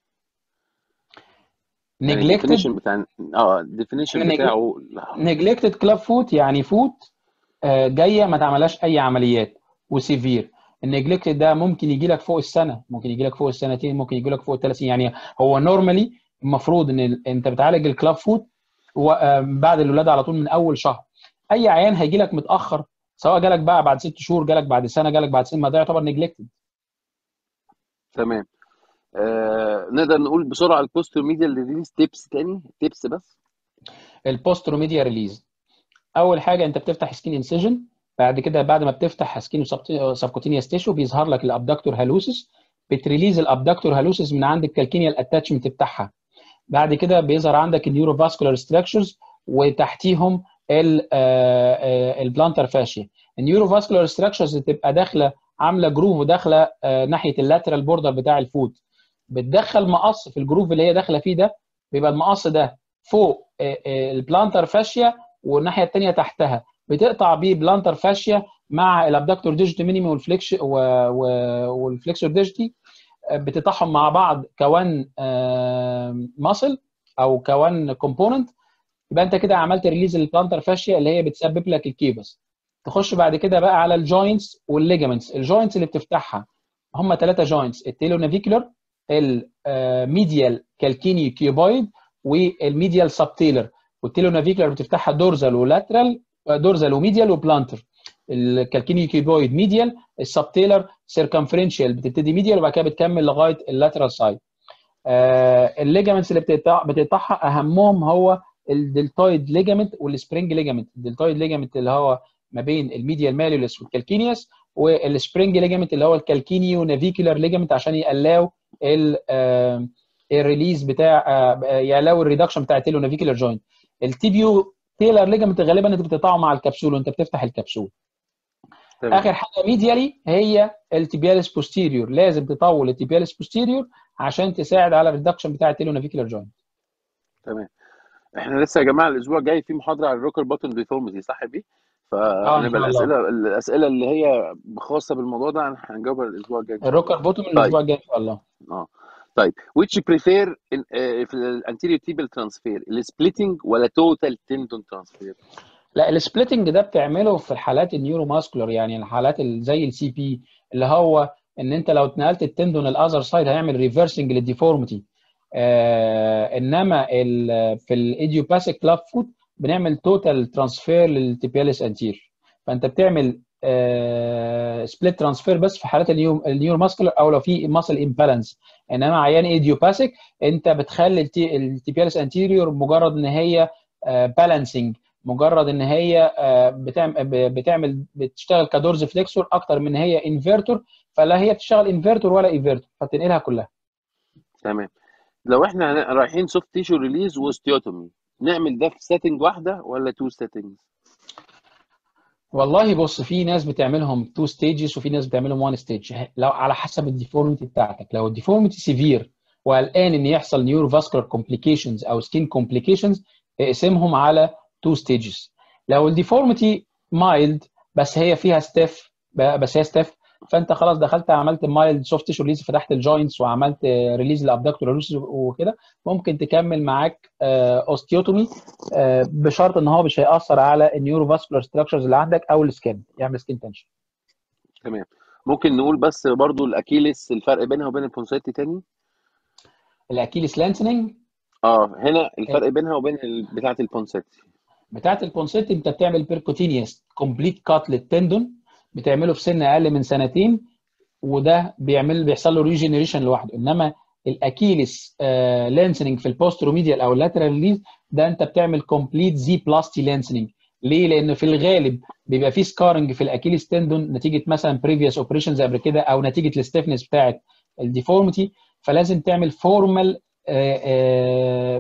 Speaker 1: يعني نجلكتد
Speaker 2: بتاع آه ال definition بتاعه
Speaker 1: neglected clubfoot يعني foot آه، جاية ما تعملهاش أي عمليات و severe ال neglected ده ممكن يجي لك فوق السنة ممكن يجي لك فوق السنتين ممكن يجي لك فوق الثلاث سنين يعني هو normally المفروض إن ال- أنت بتعالج ال clubfoot آه، بعد الولادة على طول من أول شهر. أي عيان هيجي لك متأخر سواء جالك بقى بعد ست شهور جالك بعد سنة جالك بعد سنة ما ده يعتبر neglected
Speaker 2: تمام. آه نقدر نقول بسرعة ال posteromedial release steps تاني؟ steps بس.
Speaker 1: ال posteromedial release أول حاجة أنت بتفتح skin incision بعد كده بعد ما بتفتح skin subcutaneous tissue بيظهر لك ال abductor hallucis بت release ال abductor hallucis من عند ال calcaneal attachment بتاعها. بعد كده بيظهر عندك ال neurovascular structures وتحتيهم ال plantar fascia ال neurovascular structures بتبقى داخلة عاملة groove وداخلة آه، ناحية ال lateral border بتاع ال foot. بتدخل مقص في ال groove اللي هي داخلة فيه ده بيبقى المقص ده فوق ال plantar fascia والناحية الثانية تحتها. بتقطع بيه plantar fascia مع ال abductor digiti minimi وال flex. وال flexor digiti بتقطعهم مع بعض ك one muscle أو ك one component يبقى أنت كده عملت release لل plantar fascia اللي هي بتسبب لك ال cavus. تخش بعد كده بقى على ال joints وال ligaments ال joints اللي بتفتحها هم ثلاثة joints ال talonavicular ال medial calcaneocuboid وال medial subtalar وال talonavicular بتفتحها دورزال ولاترال دورزال وميديال وبلانتر الكالكيني كيوبويد medial السبتيلر سيركمفرنشال بتبتدي ميديال وبعد كده بتكمل لغاية ال lateral side ال ligaments اللي بتقطع بتقطعها أهمهم هو ال deltoid ligament وال spring ligament. ال deltoid ligament اللي هو ما بين ال medial malleolus وال calcaneus وال spring ligament اللي هو ال calcaneonavicular ligament عشان يقلاو الريليز بتاع يقلاو الريدكشن بتاع ال talonavicular joint. ال tibiotalar ligament غالبا أنت بتقطعه مع الكبسول وأنت بتفتح الكبسول.
Speaker 2: تمام. آخر
Speaker 1: حاجة medially هي ال tibialis posterior لازم تطول ال tibialis posterior عشان تساعد على ال reduction بتاع ال talonavicular joint
Speaker 2: تمام. إحنا لسه يا جماعة الأسبوع الجاي في محاضرة على ال rocker bottom deformity صح بيه؟ ان فهنبقى الله الأسئلة الأسئلة اللي هي خاصة بالموضوع ده هنجاوبها الأسبوع الجاي. ال
Speaker 1: rocker bottom طيب. الأسبوع الجاي إن شاء الله.
Speaker 2: آه. طيب which prefer in, uh, في ال anterior tibial transfer ال splitting ولا total tendon transfer
Speaker 1: لا ال splitting ده بتعمله في الحالات ال neuromuscular يعني الحالات زي ال CP اللي هو إن أنت لو اتنقلت ال tendon ال other side هيعمل reversing لل deformity آه إنما ال في ال idiopathic clubfoot بنعمل total transfer لل tibialis anterior فأنت بتعمل split transfer بس في حالات ال neu- ال neuromuscular أو لو في muscle imbalance إنما عيان idiopathic أنت بتخلي ال ti- ال tibialis anterior مجرد إن هي balancing مجرد إن هي آه، بتعمل بتعمل بتشتغل ك dorsiflexor أكتر من هي invertor فلا هي بتشتغل invertor ولا evertor فبتنقلها كلها.
Speaker 2: تمام. لو إحنا رايحين soft tissue release و osteotomy نعمل ده في setting واحدة ولا two settings
Speaker 1: والله بص في ناس بتعملهم two stages وفي ناس بتعملهم one stage لو على حسب ال deformity بتاعتك. لو ال deformity severe وقلقان إن يحصل neurovascular complications أو skin complications اقسمهم على two stages لو ال deformity mild بس هي فيها stiff بس هي stiff فانت خلاص دخلت عملت mild soft tissue release فتحت ال joints وعملت release لل abductor وكده ممكن تكمل معاك osteotomy بشرط إن هو مش هيأثر على ال neurovascular structures اللي عندك أو ال skin يعمل skin tension
Speaker 2: تمام. ممكن نقول بس برضو ال Achilles الفرق بينها وبين ال Ponseti تاني؟
Speaker 1: الأكيليس لانسنج
Speaker 2: آه هنا الفرق بينها وبين بتاعة ال Ponseti.
Speaker 1: بتاعت ال Ponseti أنت بتعمل percutaneous complete cut لل tendon بتعمله في سن أقل من سنتين وده بيعمل بيحصل له regeneration لوحده. إنما ال Achilles lengthening في ال posteromedial أو ال lateral release ده أنت بتعمل complete Z-plasty lengthening ليه؟ لأن في الغالب بيبقى في scarring في ال Achilles tendon نتيجة مثلا previous operations قبل كده أو نتيجة ال stiffness بتاعه ال deformity فلازم تعمل formal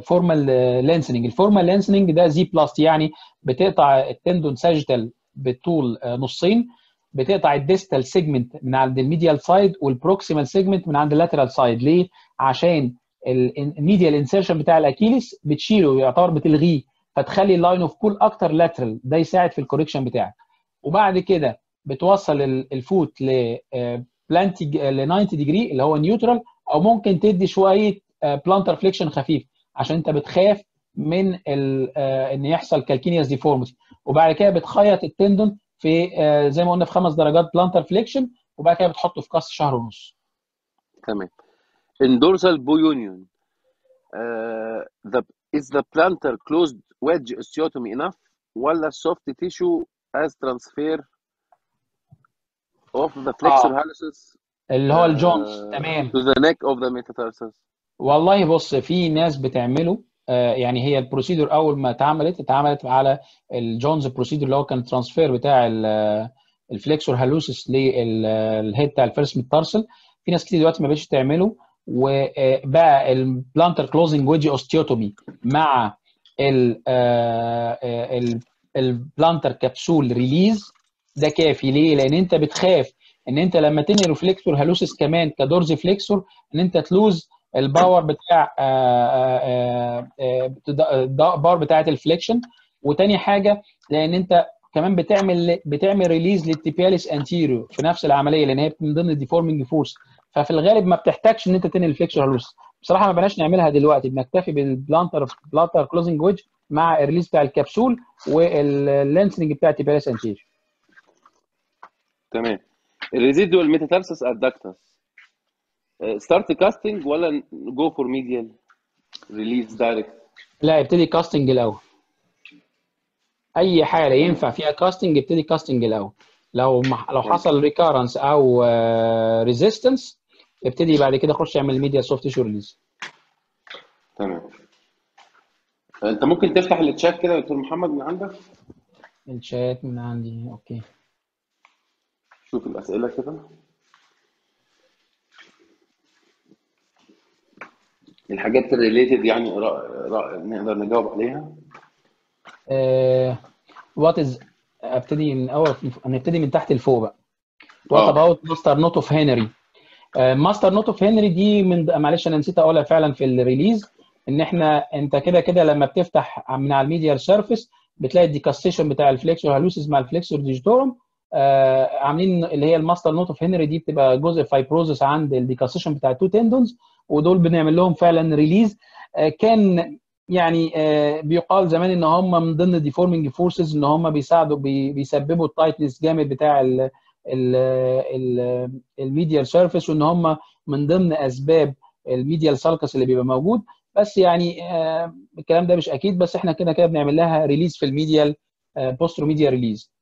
Speaker 1: formal lengthening ال formal lengthening ده زي بلاست يعني بتقطع ال tendon sagittal بطول نصين بتقطع ال distal segment من عند ال medial side وال proximal segment من عند ال lateral side ليه؟ عشان ال medial insertion بتاع ال Achilles بتشيله يعتبر بتلغيه فتخلي ال line of pull أكتر lateral ده يساعد في ال correction بتاعك. وبعد كده بتوصل ال foot ل plantigrade ل 90 degree اللي هو neutral أو ممكن تدي شوية plantar flexion خفيف عشان أنت بتخاف من إن يحصل calcaneus deformity وبعد كده بتخيط ال tendon في زي ما قلنا في خمس درجات plantar flexion وبعد كده بتحطه في cast شهر ونص
Speaker 2: تمام يونيون uh, the is the plantar closed wedge osteotomy enough ولا soft tissue as transfer of the flexor آه. hallucis
Speaker 1: اللي هو ال Jones uh, تمام
Speaker 2: to the neck of the metatarsus
Speaker 1: والله بص في ناس بتعمله آه، يعني هي ال procedure أول ما اتعملت اتعملت على ال Jones procedure اللي هو كان transfer بتاع ال- الـ flexor hallucis لل head بتاع ال first metatarsal في ناس كتير دلوقتي ما بقتش تعمله وبقى ال plantar closing wedge osteotomy مع ال ال ال plantar capsule release ده كافي. ليه؟ لأن أنت بتخاف إن أنت لما تنقل flexor hallucis كمان ك dorsiflexor إن أنت ت lose ال power بتاع ال power بتاعه ال flexion. وتاني حاجة لأن أنت كمان بتعمل بتعمل release لل tibialis anterior في نفس العملية لأن هي من ضمن ال deforming force ففي الغالب ما بتحتاجش إن أنت تنقل ال flexor hallucis بصراحة ما بقناش نعملها دلوقتي بنكتفي بال plantar plantar closing wedge مع ال release بتاع ال capsule وال lengthening بتاع ال tibialis anterior
Speaker 2: تمام. ال residual metatarsus adductus start casting ولا go for medial release direct
Speaker 1: لا ابتدي casting الأول. أي حالة ينفع فيها casting ابتدي casting الأول. لو مح... لو حصل recurrence أو resistance ابتدي بعد كده خش اعمل medial soft tissue release
Speaker 2: تمام. انت ممكن تفتح التشات كده يا دكتور محمد من عندك؟
Speaker 1: الشات من عندي okay.
Speaker 2: شوف الأسئلة كده. الحاجات ال related يعني. نقدر نجاوب عليها؟
Speaker 1: what is ابتدي من اول نبتدي من تحت لفوق بقى. what about master knot of Henry master knot of Henry دي من معلش أنا نسيت أقولها فعلا في ال release إن إحنا أنت كده كده لما بتفتح من على ال medial surface بتلاقي ال decussation بتاع ال flexor hallucis مع ال flexor digitorum آه عاملين اللي هي ال master knot of Henry دي بتبقى جزء fibrosis عند ال decussation بتاع ال two tendons ودول بنعمل لهم فعلا release آه كان يعني آه بيقال زمان إن هم من ضمن ال deforming forces إن هم بيساعدوا بي بيسببوا ال tightness جامد بتاع ال ال ال medial surface وإن هم من ضمن أسباب ال medial sulcus اللي بيبقى موجود. بس يعني آه الكلام ده مش أكيد بس إحنا كده كده بنعمل لها release في ال medial postero medial release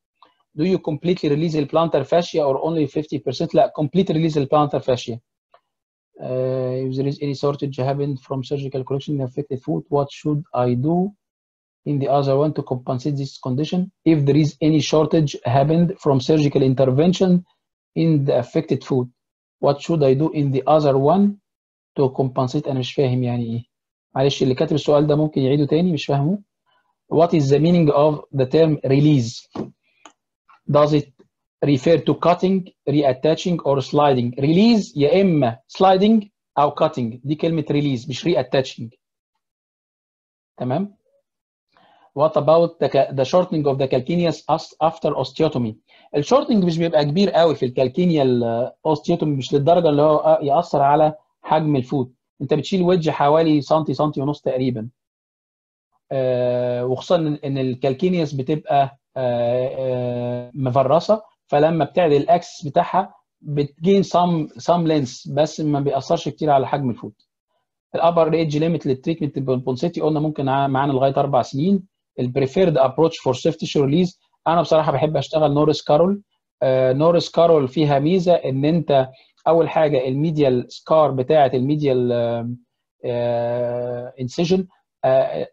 Speaker 1: do you completely release the plantar fascia or only 50% لا complete release the plantar fascia. if there is any shortage happened from surgical correction in affected foot what should I do in the other one to compensate this condition if there is any shortage happened from surgical intervention in the affected foot what should I do in the other one to compensate انا مش فاهم يعني ايه معلش اللي كاتب السؤال ده ممكن يعيده تاني مش فاهمه what is the meaning of the term release does it refer to cutting reattaching or sliding. Release يا إما sliding أو cutting. دي كلمة release مش reattaching. تمام؟ What about the, the shortening of the calcaneus after osteotomy ال shortening مش بيبقى كبير قوي في ال calcaneal osteotomy مش للدرجة اللي هو يأثر على حجم ال foot. أنت بتشيل wedge حوالي سنتي سنتي ونص تقريبا. آه وخصوصا إن ال calcaneus بتبقى آه آه م varus ة. فلما بتعدل ال axis بتاعها بت gain some some length بس ما بيأثرش كتير على حجم ال foot. ال upper age limit لل treatment بال Ponseti قلنا ممكن معانا لغاية أربع سنين. ال preferred approach for soft tissue release أنا بصراحة بحب أشتغل Norris Carroll آه Norris Carroll فيها ميزة إن أنت أول حاجة ال medial scar بتاعة ال medial incision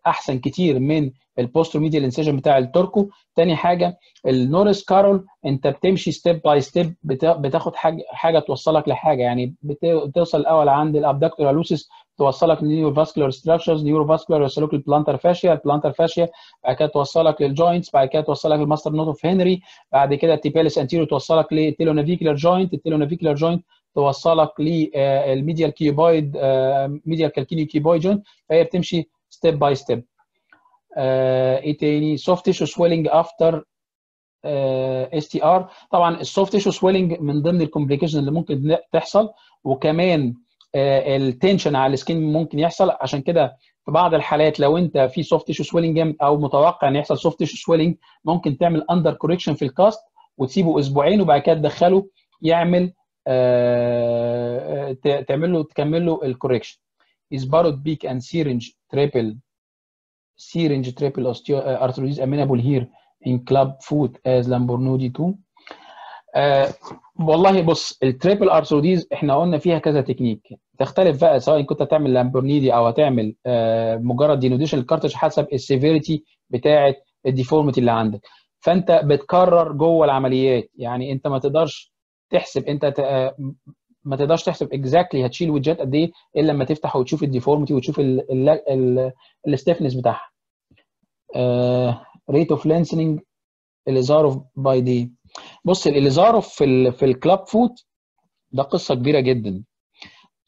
Speaker 1: أحسن كتير من ال postero medial incision بتاع ال Turco تاني حاجة ال Norris Carroll أنت بتمشي step by step بتاخد حاجة حاجة توصلك لحاجة. يعني بتوصل الأول عند ال abductor hallucis توصلك ل neurovascular structures neurovascular يوصلوك لل plantar fascia ال plantar fascia بعد كده توصلك لل joints بعد كده توصلك لل master knot of Henry بعد كده ال tibialis anterior توصلك لل talonavicular joint ال talonavicular joint توصلك لل medial cuboid medial calcaneocuboid joint فهي بتمشي step by step إيه تاني؟ soft tissue swelling after STR طبعا ال soft tissue swelling من ضمن ال complication اللي ممكن تحصل وكمان ال tension على ال skin ممكن يحصل. عشان كده في بعض الحالات لو أنت في soft tissue swelling جامد أو متوقع إن يحصل soft tissue swelling ممكن تعمل under correction في ال cast وتسيبه أسبوعين وبعد كده تدخله يعمل تعمل له تكمل له الكوريكشن is borrowed beak and syringe triple syringe triple arthrosis amenable here in club foot as Lamborghini 2 آه والله بص التريبل ارثروديز إحنا قلنا فيها كذا تكنيك تختلف بقى سواء كنت هتعمل لامبورنيدي أو هتعمل آه مجرد دينوديشن الكارتج حسب السيفيريتي بتاعه الديفورميتي اللي عندك. فأنت بتكرر جوه العمليات. يعني أنت ما تقدرش تحسب أنت ما تقدرش تحسب exactly هتشيل wedge ات قد إيه إلا لما تفتح وتشوف ال deformity وتشوف ال stiffness بتاعها. rate of lengthening Ilizarov by day بص الاليزاروف في ال في ال club foot ده قصة كبيرة جدا.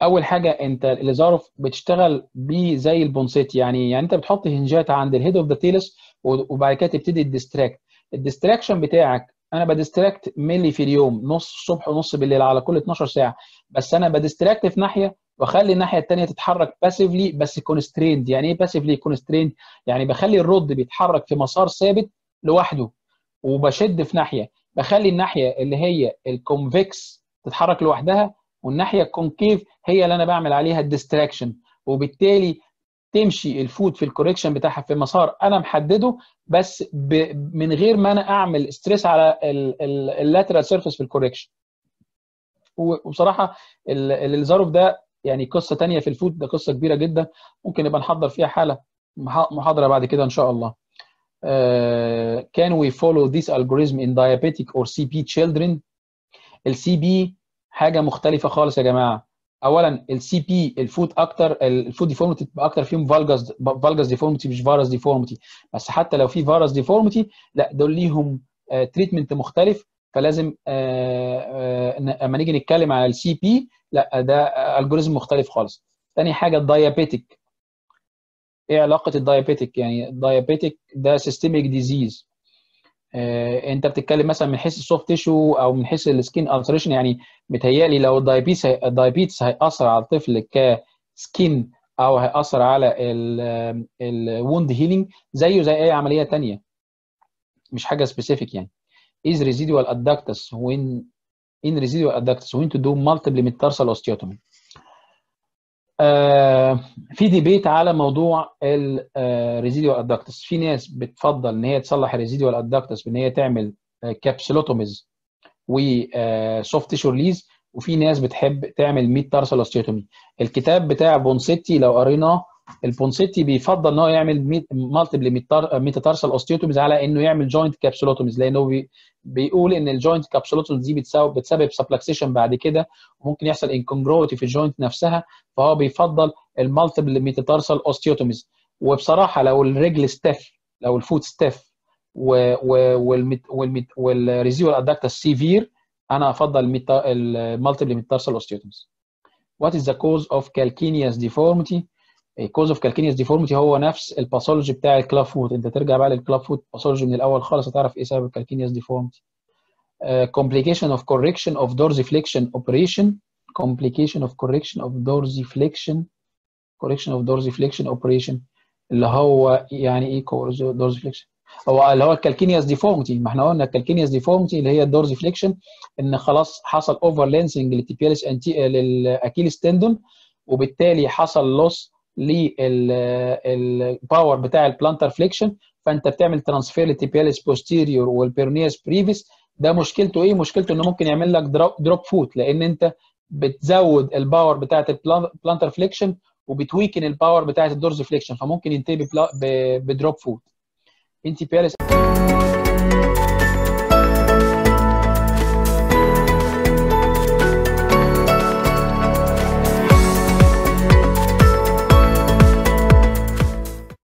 Speaker 1: أول حاجة أنت الاليزاروف بتشتغل بيه زي البونسيت. يعني يعني أنت بتحط hinge ات عند ال head of the talus وبعد كده تبتدي ال distract ال distraction بتاعك أنا ب distract ملي في اليوم نص الصبح ونص بالليل على كل 12 ساعة. بس أنا ب distract في ناحية وأخلي الناحية الثانية تتحرك passively بس constrained يعني إيه passively constrained يعني بخلي ال rod بيتحرك في مسار ثابت لوحده وبشد في ناحية. بخلي الناحية اللي هي ال convex تتحرك لوحدها والناحية ال concave هي اللي أنا بعمل عليها ال distraction وبالتالي تمشي ال foot في ال correction بتاعها في مسار أنا محدده بس ب... من غير ما أنا أعمل stress على ال lateral surface في ال correction وبصراحة الاليزاروف ده يعني قصة تانية في ال foot ده قصة كبيرة جدا ممكن نبقى نحضر فيها حالة محاضرة بعد كده إن شاء الله. Uh, can we follow this algorithm in diabetic or CP children ال CP حاجة مختلفة خالص يا جماعة. اولا ال CP ال foot أكتر ال foot deformity بتبقى أكتر فيهم valgus valgus deformity مش varus deformity بس حتى لو في فيروس ديفورميتي لا دول ليهم treatment uh, مختلف. فلازم أما uh, نيجي نتكلم على ال CP لا ده algorithm مختلف خالص. تاني حاجة ال diabetic إيه علاقة ال diabetic يعني الدايابيتك ده systemic disease آه انت بتتكلم مثلا من حيث ال soft tissue أو من حيث ال skin alteration يعني متهيألي لو ال diabetes ال diabetes هيأثر على الطفل ك skin أو هيأثر على ال wound healing زيه زي أي عملية تانية. مش حاجة specific يعني. Is residual adductus when in residual adductus when to do multiple metatarsal osteotomy. آه في debate على موضوع ال residual adductus في ناس بتفضل إن هي تصلح ال residual adductus بإن هي تعمل capsulotomies و soft tissue release وفي ناس بتحب تعمل metatarsal الكتاب بتاع بونسيتي لو قريناه البونسيتي بيفضل إن هو يعمل multiple metatarsal osteotomies على إنه يعمل joint capsulotomies لأنه بي بيقول إن ال joint capsulotomies دي بتسبب بتسبب subluxation بعد كده وممكن يحصل incongruity في ال joint نفسها فهو بيفضل ال multiple metatarsal osteotomies وبصراحة لو الرجل stiff لو ال foot stiff وال residual adductus severe أنا أفضل ال multiple metatarsal osteotomies What is the cause of calcaneus deformity? cause of calcaneus deformity هو نفس ال pathology بتاع ال club foot انت ترجع بقى لل club foot pathology من الأول خالص هتعرف إيه سبب ال calcaneus deformity complication of correction of dorsiflexion operation. Complication of correction of dorsiflexion. Correction of dorsiflexion operation. اللي هو يعني إيه dorsiflexion هو اللي هو ال calcaneus deformity ما إحنا قلنا ال calcaneus deformity اللي هي ال dorsiflexion إن خلاص حصل over lengthening لل tibialis anti لل Achilles tendon وبالتالي حصل loss لل power بتاع ال plantar flexion فأنت بتعمل transfer لل tibialis posterior وال peroneus brevis ده مشكلته إيه؟ مشكلته إنه ممكن يعمل لك drop foot لأن أنت بتزود ال power بتاعة ال plantar flexion وبت weaken ال power بتاعة ال dorsiflexion فممكن ينتهي ب drop foot انتي بيرس